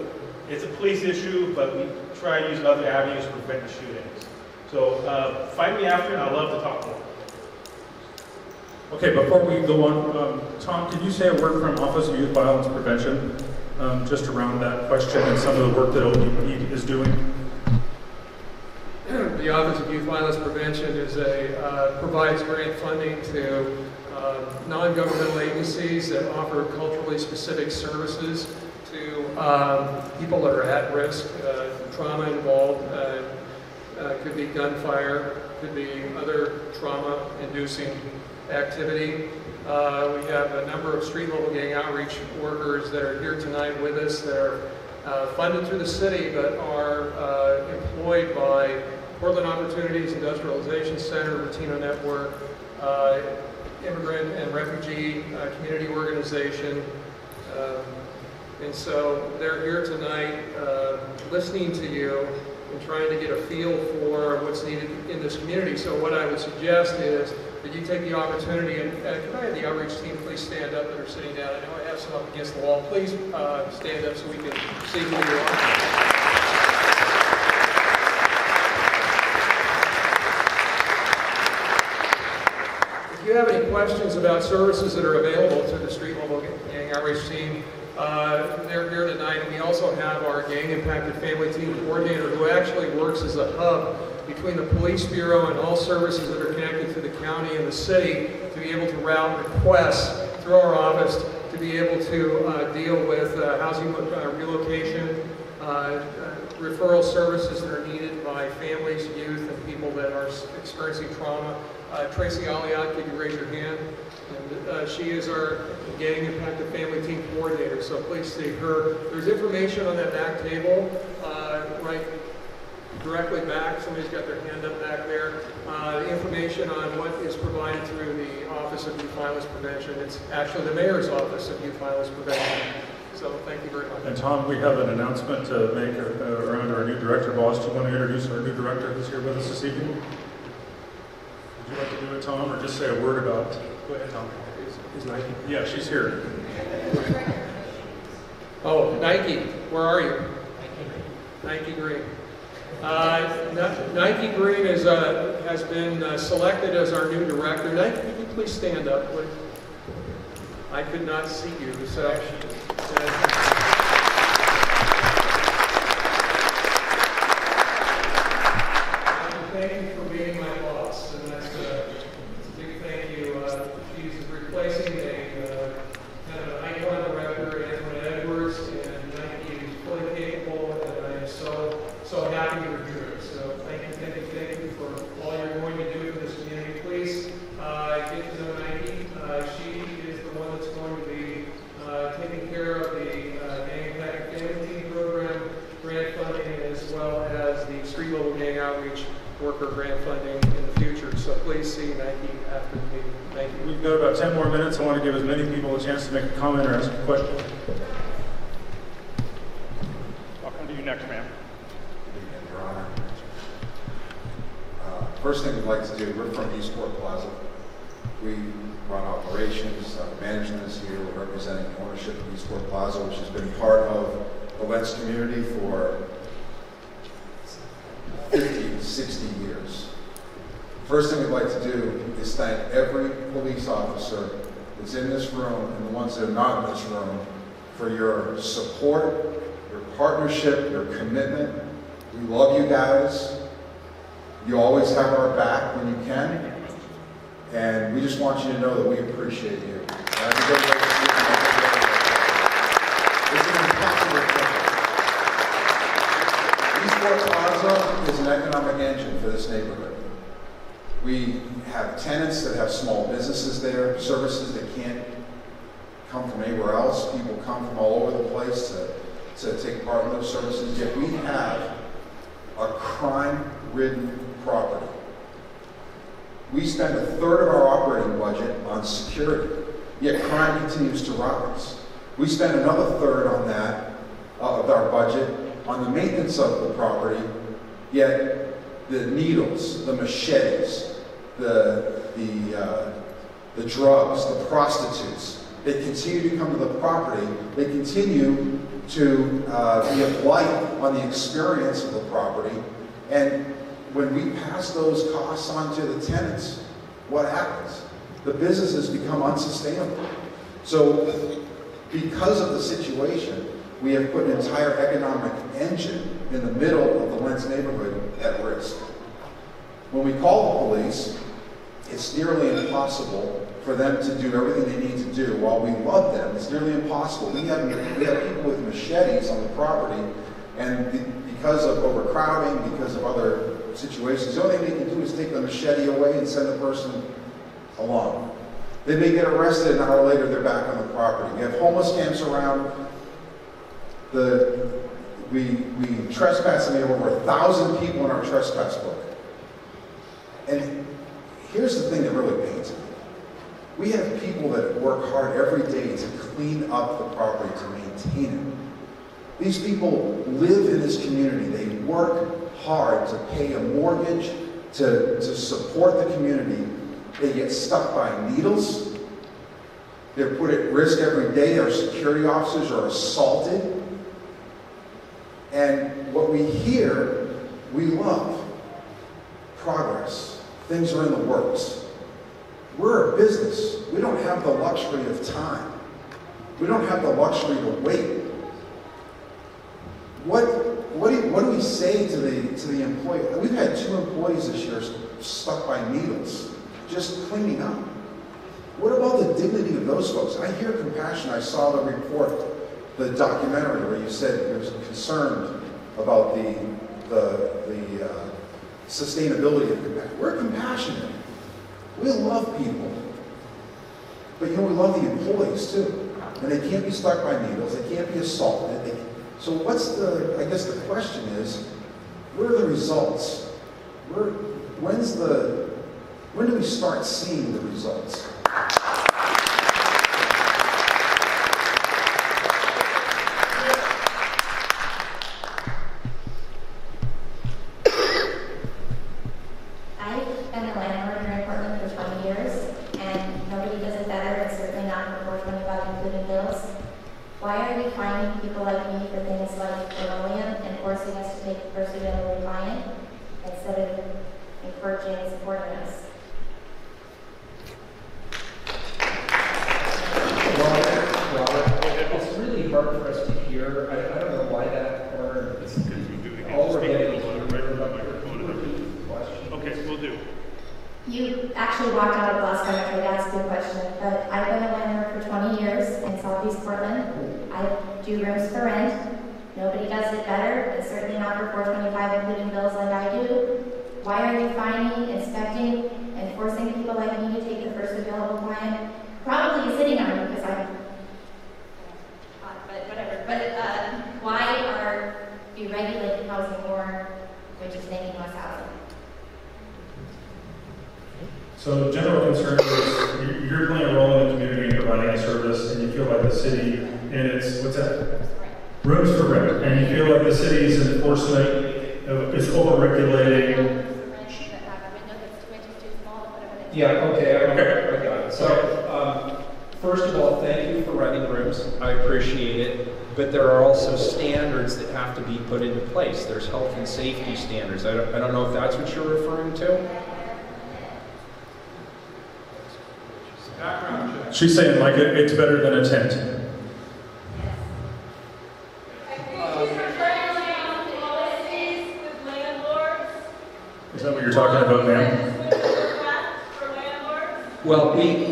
it's a police issue, but we try to use other avenues to prevent the shootings. So uh, find me after, and I'd love to talk more. Okay, before we go on, um, Tom, can you say a word from Office of Youth Violence Prevention, um, just around that question and some of the work that ODP is doing? The Office of Youth Violence Prevention is a, uh, provides grant funding to uh, non-governmental agencies that offer culturally specific services um, people that are at risk, uh, trauma involved, uh, uh, could be gunfire, could be other trauma-inducing activity. Uh, we have a number of street-level gang outreach workers that are here tonight with us that are uh, funded through the city but are employed by Portland Opportunities Industrialization Center, Latino Network, Immigrant and Refugee uh, Community Organization. Um, and so they're here tonight uh, listening to you and trying to get a feel for what's needed in this community. So what I would suggest is that you take the opportunity, and uh, can I have the outreach team please stand up that are sitting down? I know I have some up against the wall. Please uh, stand up so we can see who you are. If you have any questions about services that are available to the street level gang outreach team, uh, they're here tonight. and We also have our gang impacted family team coordinator who actually works as a hub between the police bureau and all services that are connected to the county and the city to be able to route requests through our office to be able to uh, deal with uh, housing uh, relocation, uh, referral services that are needed by families, youth, and people that are experiencing trauma. Tracy Aliat, could you raise your hand? And, she is our gang impacted family team coordinator, so please see her. There's information on that back table, uh, right directly back. Somebody's got their hand up back there. Uh, information on what is provided through the Office of Youth Violence Prevention. It's actually the Mayor's Office of Youth Violence Prevention. So thank you very much. And Tom, we have an announcement to make uh, around our new director, boss. Do you want to introduce our new director who's here with us this evening? Would you like to do it, Tom, or just say a word about? Go ahead, Tom. Is Nike? Yeah, she's here. Oh, Nike, where are you? Nike Greene. Uh, Nike Greene is, uh, has been uh, selected as our new director. Nike, could you please stand up? please? I could not see you, so. uh, Thank you for being my boss, and that's uh, a big thank you. Uh, She's replacing a uh, kind of an icon director, Antoinette Edwards, and Nike is fully capable, and I am so, so happy you're here. So thank you, thank you, thank you for all you're going to do for this community. Please uh, get to know Nike. Uh, She is the one that's going to be uh, taking care of the uh, gang impact family team program, grant funding, as well as the street level gang outreach worker grant funding in the future. So please see Nike after the meeting. Thank you. We've got about 10 more minutes. I want to give as many people a chance to make a comment or ask a question. I'll come to you next, ma'am. Your Honor. Uh, First thing we'd like to do, we're from Eastport Plaza. We run operations, uh, management is here, we're representing the ownership of Eastport Plaza, which has been part of the Lents community for 50, 60 years. First thing we'd like to do is thank every police officer that's in this room and the ones that are not in this room for your support, your partnership, your commitment. We love you guys. You always have our back when you can. And we just want you to know that we appreciate you. It's an impossible thing. Plaza is an economic engine for this neighborhood. We have tenants that have small businesses there, services that can't come from anywhere else. People come from all over the place to, to take part in those services. Yet we have a crime-ridden property. We spend a third of our operating budget on security, yet crime continues to rise. We spend another third on that, uh, of our budget, on the maintenance of the property, yet the needles, the machetes, the, the, uh, the drugs, the prostitutes, they continue to come to the property. They continue to uh, be a blight on the experience of the property. And when we pass those costs on to the tenants, what happens? The businesses become unsustainable. So because of the situation, we have put an entire economic engine in the middle of the Lents neighborhood at risk. When we call the police, it's nearly impossible for them to do everything they need to do. While we love them, it's nearly impossible. We have, we have people with machetes on the property, and because of overcrowding, because of other situations, the only thing they can do is take the machete away and send the person along. They may get arrested, an hour later they're back on the property. We have homeless camps around. The, we, we trespass, and we have over a thousand people in our trespass book. And here's the thing that really pains me. We have people that work hard every day to clean up the property, to maintain it. These people live in this community. They work hard to pay a mortgage, to, to support the community. They get stuck by needles. They're put at risk every day. Our security officers are assaulted. And what we hear, we love. Progress. Things are in the works. We're a business. We don't have the luxury of time. We don't have the luxury to wait. What, what, do, what do we say to the, to the employee? We've had two employees this year stuck by needles, just cleaning up. What about the dignity of those folks? I hear compassion. I saw the report, the documentary where you said you were concerned about the, the, the uh, sustainability of compassion. We're compassionate. We love people. But you know, we love the employees too. And they can't be stuck by needles. They can't be assaulted. They, so what's the, I guess the question is, what are the results? Where, when's the, when do we start seeing the results? I've been a landlord here in Portland for 20 years, and nobody does it better, and certainly not for 425 including bills. Why are we fining people like me for things like linoleum and forcing us to take the first available client instead of encouraging and supporting us? Robert, it's really hard for us to hear. I, I don't know why that, or it's, all we're getting is your Okay, we'll do. You actually walked out of last time I tried to ask you a question, but I've been a landlord for 20 years in Southeast Portland. I do rooms for rent. Nobody does it better, and certainly not for 425 including bills like I do. Why are you fining, inspecting, and forcing people like me to take the first available client? Probably sitting on you because I'm hot, but whatever. But uh, why are you regulating housing more, which is making less housing? So general concern is you- you're playing a role in the community and providing a service, and you feel like the city and it's, what's that? Rooms for rent, and you feel like the city's enforcement uh, is over-regulating. Yeah, okay, I, okay, I got it. So, um, first of all, thank you for running rooms. I appreciate it. But there are also standards that have to be put into place. There's health and safety standards. I don't, I don't know if that's what you're referring to. She's saying like it- it's better than a tent. Is that what you're talking about, ma'am? Well, we, She's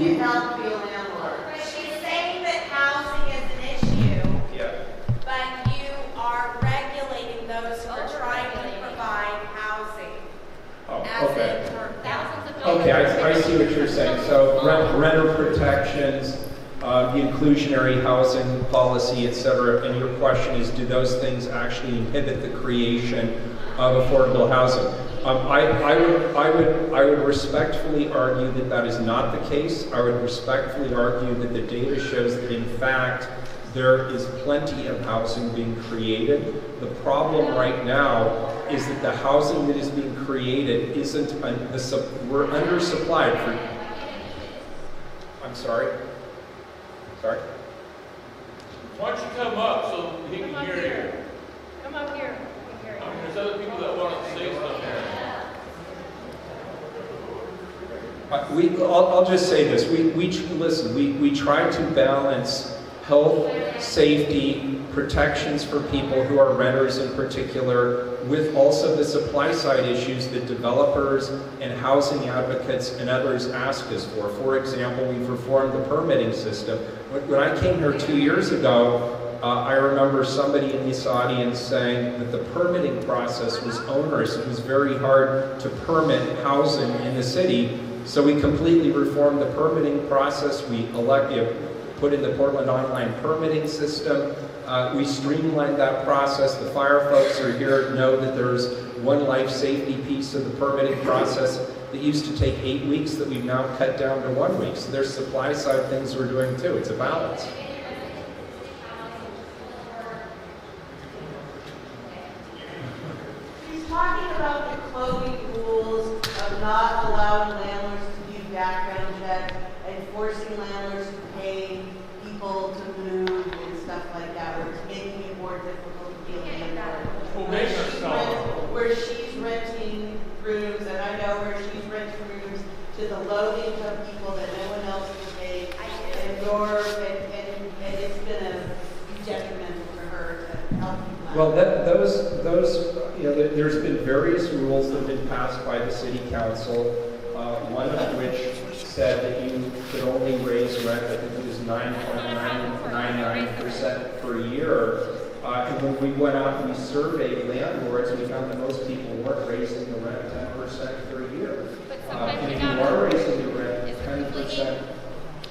saying that housing is an issue, Yeah. but you are regulating those who are trying to provide housing. Oh, As okay. in for thousands of Okay, I, I see what you're saying. So rent, renter protections, uh, the inclusionary housing policy, et cetera. And your question is, do those things actually inhibit the creation of affordable housing. Um, I, I, would, I, would, I would respectfully argue that that is not the case. I would respectfully argue that the data shows that in fact there is plenty of housing being created. The problem right now is that the housing that is being created isn't, un- the, we're undersupplied for, I'm sorry? Sorry? Why don't you come up so he Come can up hear here. you? Come up here. We can hear I you. mean, there's other people that want to say something. Uh, We, I'll, I'll just say this, we, we, listen, we, we try to balance health, safety, protections for people who are renters in particular, with also the supply side issues that developers and housing advocates and others ask us for. For example, we've reformed the permitting system. When, when I came here two years ago, uh, I remember somebody in this audience saying that the permitting process was onerous. It was very hard to permit housing in the city. So we completely reformed the permitting process. We elected, put in the Portland online permitting system. Uh, we streamlined that process. The fire folks are here know that there's one life safety piece of the permitting process that used to take eight weeks that we've now cut down to one week. So there's supply side things we're doing too. It's a balance. He's talking about the clothing rules of not allowing landlords background checks and forcing landlords to pay people to move and stuff like that, where it's making it more difficult to be a landlord. Where she's rent- Where she's renting rooms, and I know where she's renting rooms to the low income people that no one else can pay. And you're, and, and, and it's gonna be detrimental to her to help people. Well, that, those, those, you know, there's been various rules that have been passed by the city council, uh, one of which said that you could only raise rent, I think it was nine point nine nine nine percent per year. Uh, and when we went out and we surveyed landlords, we found that most people weren't raising the rent ten percent per year. Uh, and if you are raising the rent ten percent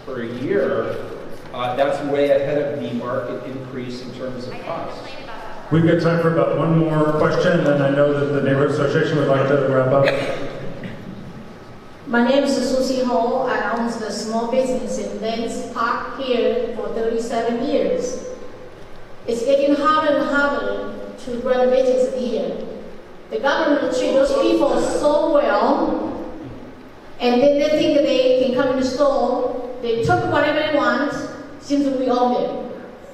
per year, uh, that's way ahead of the market increase in terms of cost. We've got time for about one more question, and I know that the neighborhood association would like to wrap up. My name is Susie Ho. I own the small business in Lents Park here for 37 years. It's getting harder and harder to run a business here. The government treats those people so well, and then they think they can come in the store, they took whatever they want, to we own it.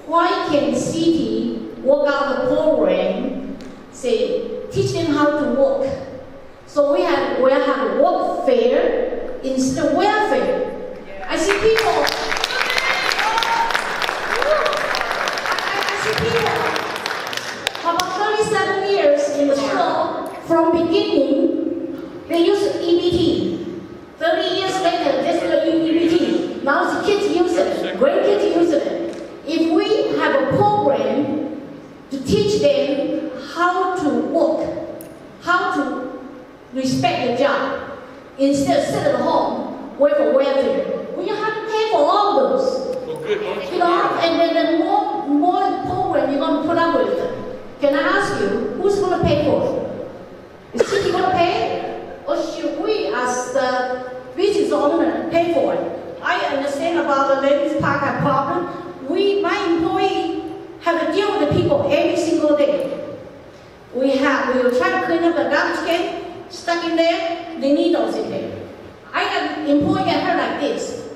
Why can city work out a program, say, teach them how to work? So we have we have workfare instead of welfare. I see people. I, see people. About 37 years in the store, from beginning, they use EBT. 30 years later, they still use EBT. Now the kids use it, grandkids use it. If we have a program to teach them how to work, how to respect the job, instead of sit at home, wait for welfare. We have to pay for all those. Well, good. You know, and then the more, more program you're going to put up with. Can I ask you, who's going to pay for it? Is city going to pay? Or should we, as the business owner, pay for it? I understand about the ladies park problem. We, my employee, have to deal with the people every single day. We have, we will try to clean up the garbage can, stuck in there, the needles in there. I am get hurt like this.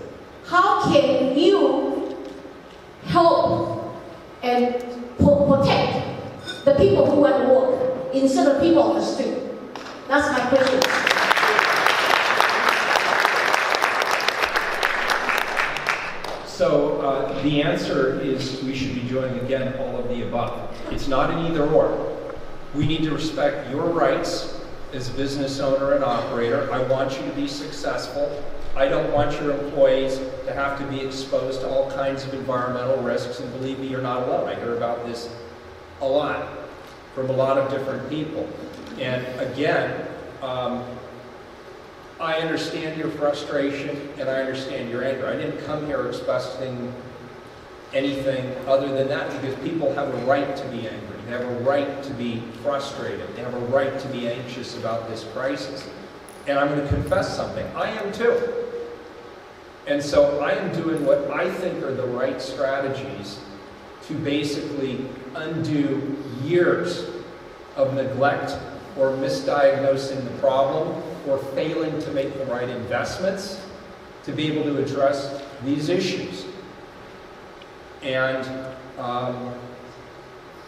How can you help and pro- protect the people who are at work instead of people on the street? That's my question. So uh, the answer is we should be doing again all of the above. It's not an either or. We need to respect your rights as a business owner and operator. I want you to be successful. I don't want your employees to have to be exposed to all kinds of environmental risks. And believe me, you're not alone. I hear about this a lot from a lot of different people. And again, um, I understand your frustration and I understand your anger. I didn't come here expecting anything other than that because people have a right to be angry. They have a right to be frustrated. They have a right to be anxious about this crisis. And I'm going to confess something. I am too. And so I am doing what I think are the right strategies to basically undo years of neglect or misdiagnosing the problem or failing to make the right investments to be able to address these issues. And um,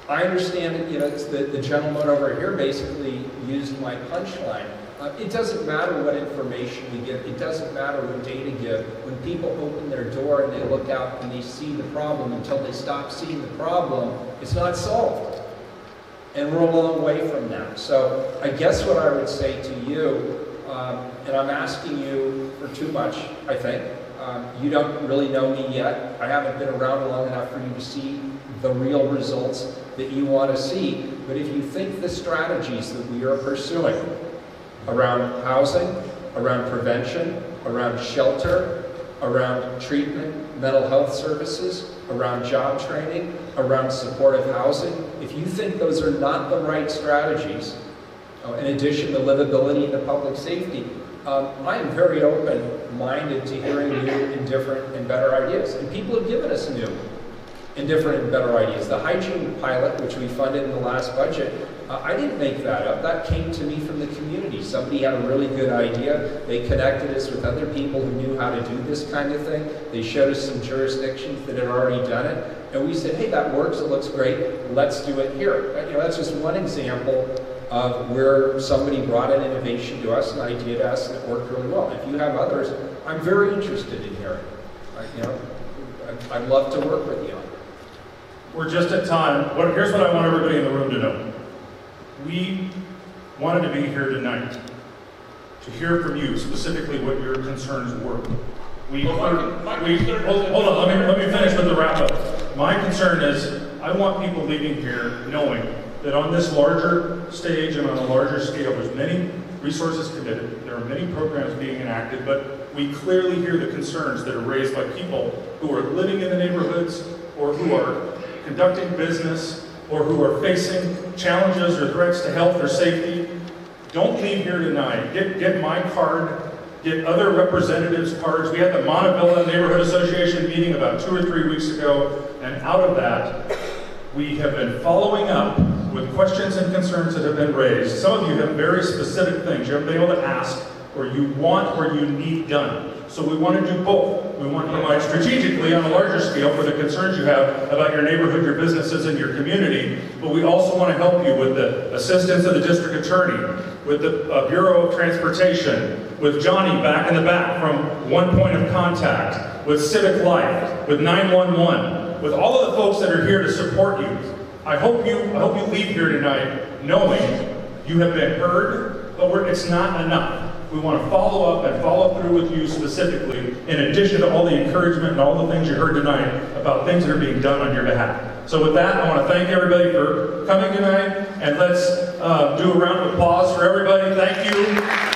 I understand, that, you know, the, the gentleman over here basically used my punchline. Uh, it doesn't matter what information we give. It doesn't matter what data give. When people open their door and they look out and they see the problem until they stop seeing the problem, it's not solved. And we're a long way from that. So I guess what I would say to you, um, and I'm asking you for too much, I think. Um, you don't really know me yet. I haven't been around long enough for you to see the real results that you want to see. But if you think the strategies that we are pursuing around housing, around prevention, around shelter, around treatment, mental health services, around job training, around supportive housing, if you think those are not the right strategies, uh, in addition to livability and the public safety, um, I am very open-minded to hearing new and different and better ideas. And people have given us new and different and better ideas. The hygiene pilot, which we funded in the last budget, uh, I didn't make that up. That came to me from the community. Somebody had a really good idea. They connected us with other people who knew how to do this kind of thing. They showed us some jurisdictions that had already done it. And we said, hey, that works. It looks great. Let's do it here. You know, that's just one example of where somebody brought an innovation to us, an idea to us that worked really well. If you have others, I'm very interested in hearing. I, you know, I'd, I'd love to work with you on it. We're just at time. What, here's what I want everybody in the room to know. We wanted to be here tonight to hear from you specifically what your concerns were. We, we hold, hold on, let me, let me finish with the wrap up. My concern is I want people leaving here knowing that on this larger stage and on a larger scale, there's many resources committed, there are many programs being enacted, but we clearly hear the concerns that are raised by people who are living in the neighborhoods or who are conducting business or who are facing challenges or threats to health or safety. Don't leave here tonight. Get, get my card, get other representatives' cards. We had the Montavilla Neighborhood Association meeting about two or three weeks ago, and out of that, we have been following up with questions and concerns that have been raised. Some of you have very specific things you haven't been able to ask, or you want, or you need done. So we want to do both. We want to provide strategically on a larger scale for the concerns you have about your neighborhood, your businesses, and your community, but we also want to help you with the assistance of the district attorney, with the uh, Bureau of Transportation, with Johnny back in the back from One Point of Contact, with Civic Life, with 911, with all of the folks that are here to support you. I hope you, I hope you leave here tonight knowing you have been heard, but it's not enough. We want to follow up and follow through with you specifically, in addition to all the encouragement and all the things you heard tonight about things that are being done on your behalf. So with that, I want to thank everybody for coming tonight, and let's uh, do a round of applause for everybody. Thank you.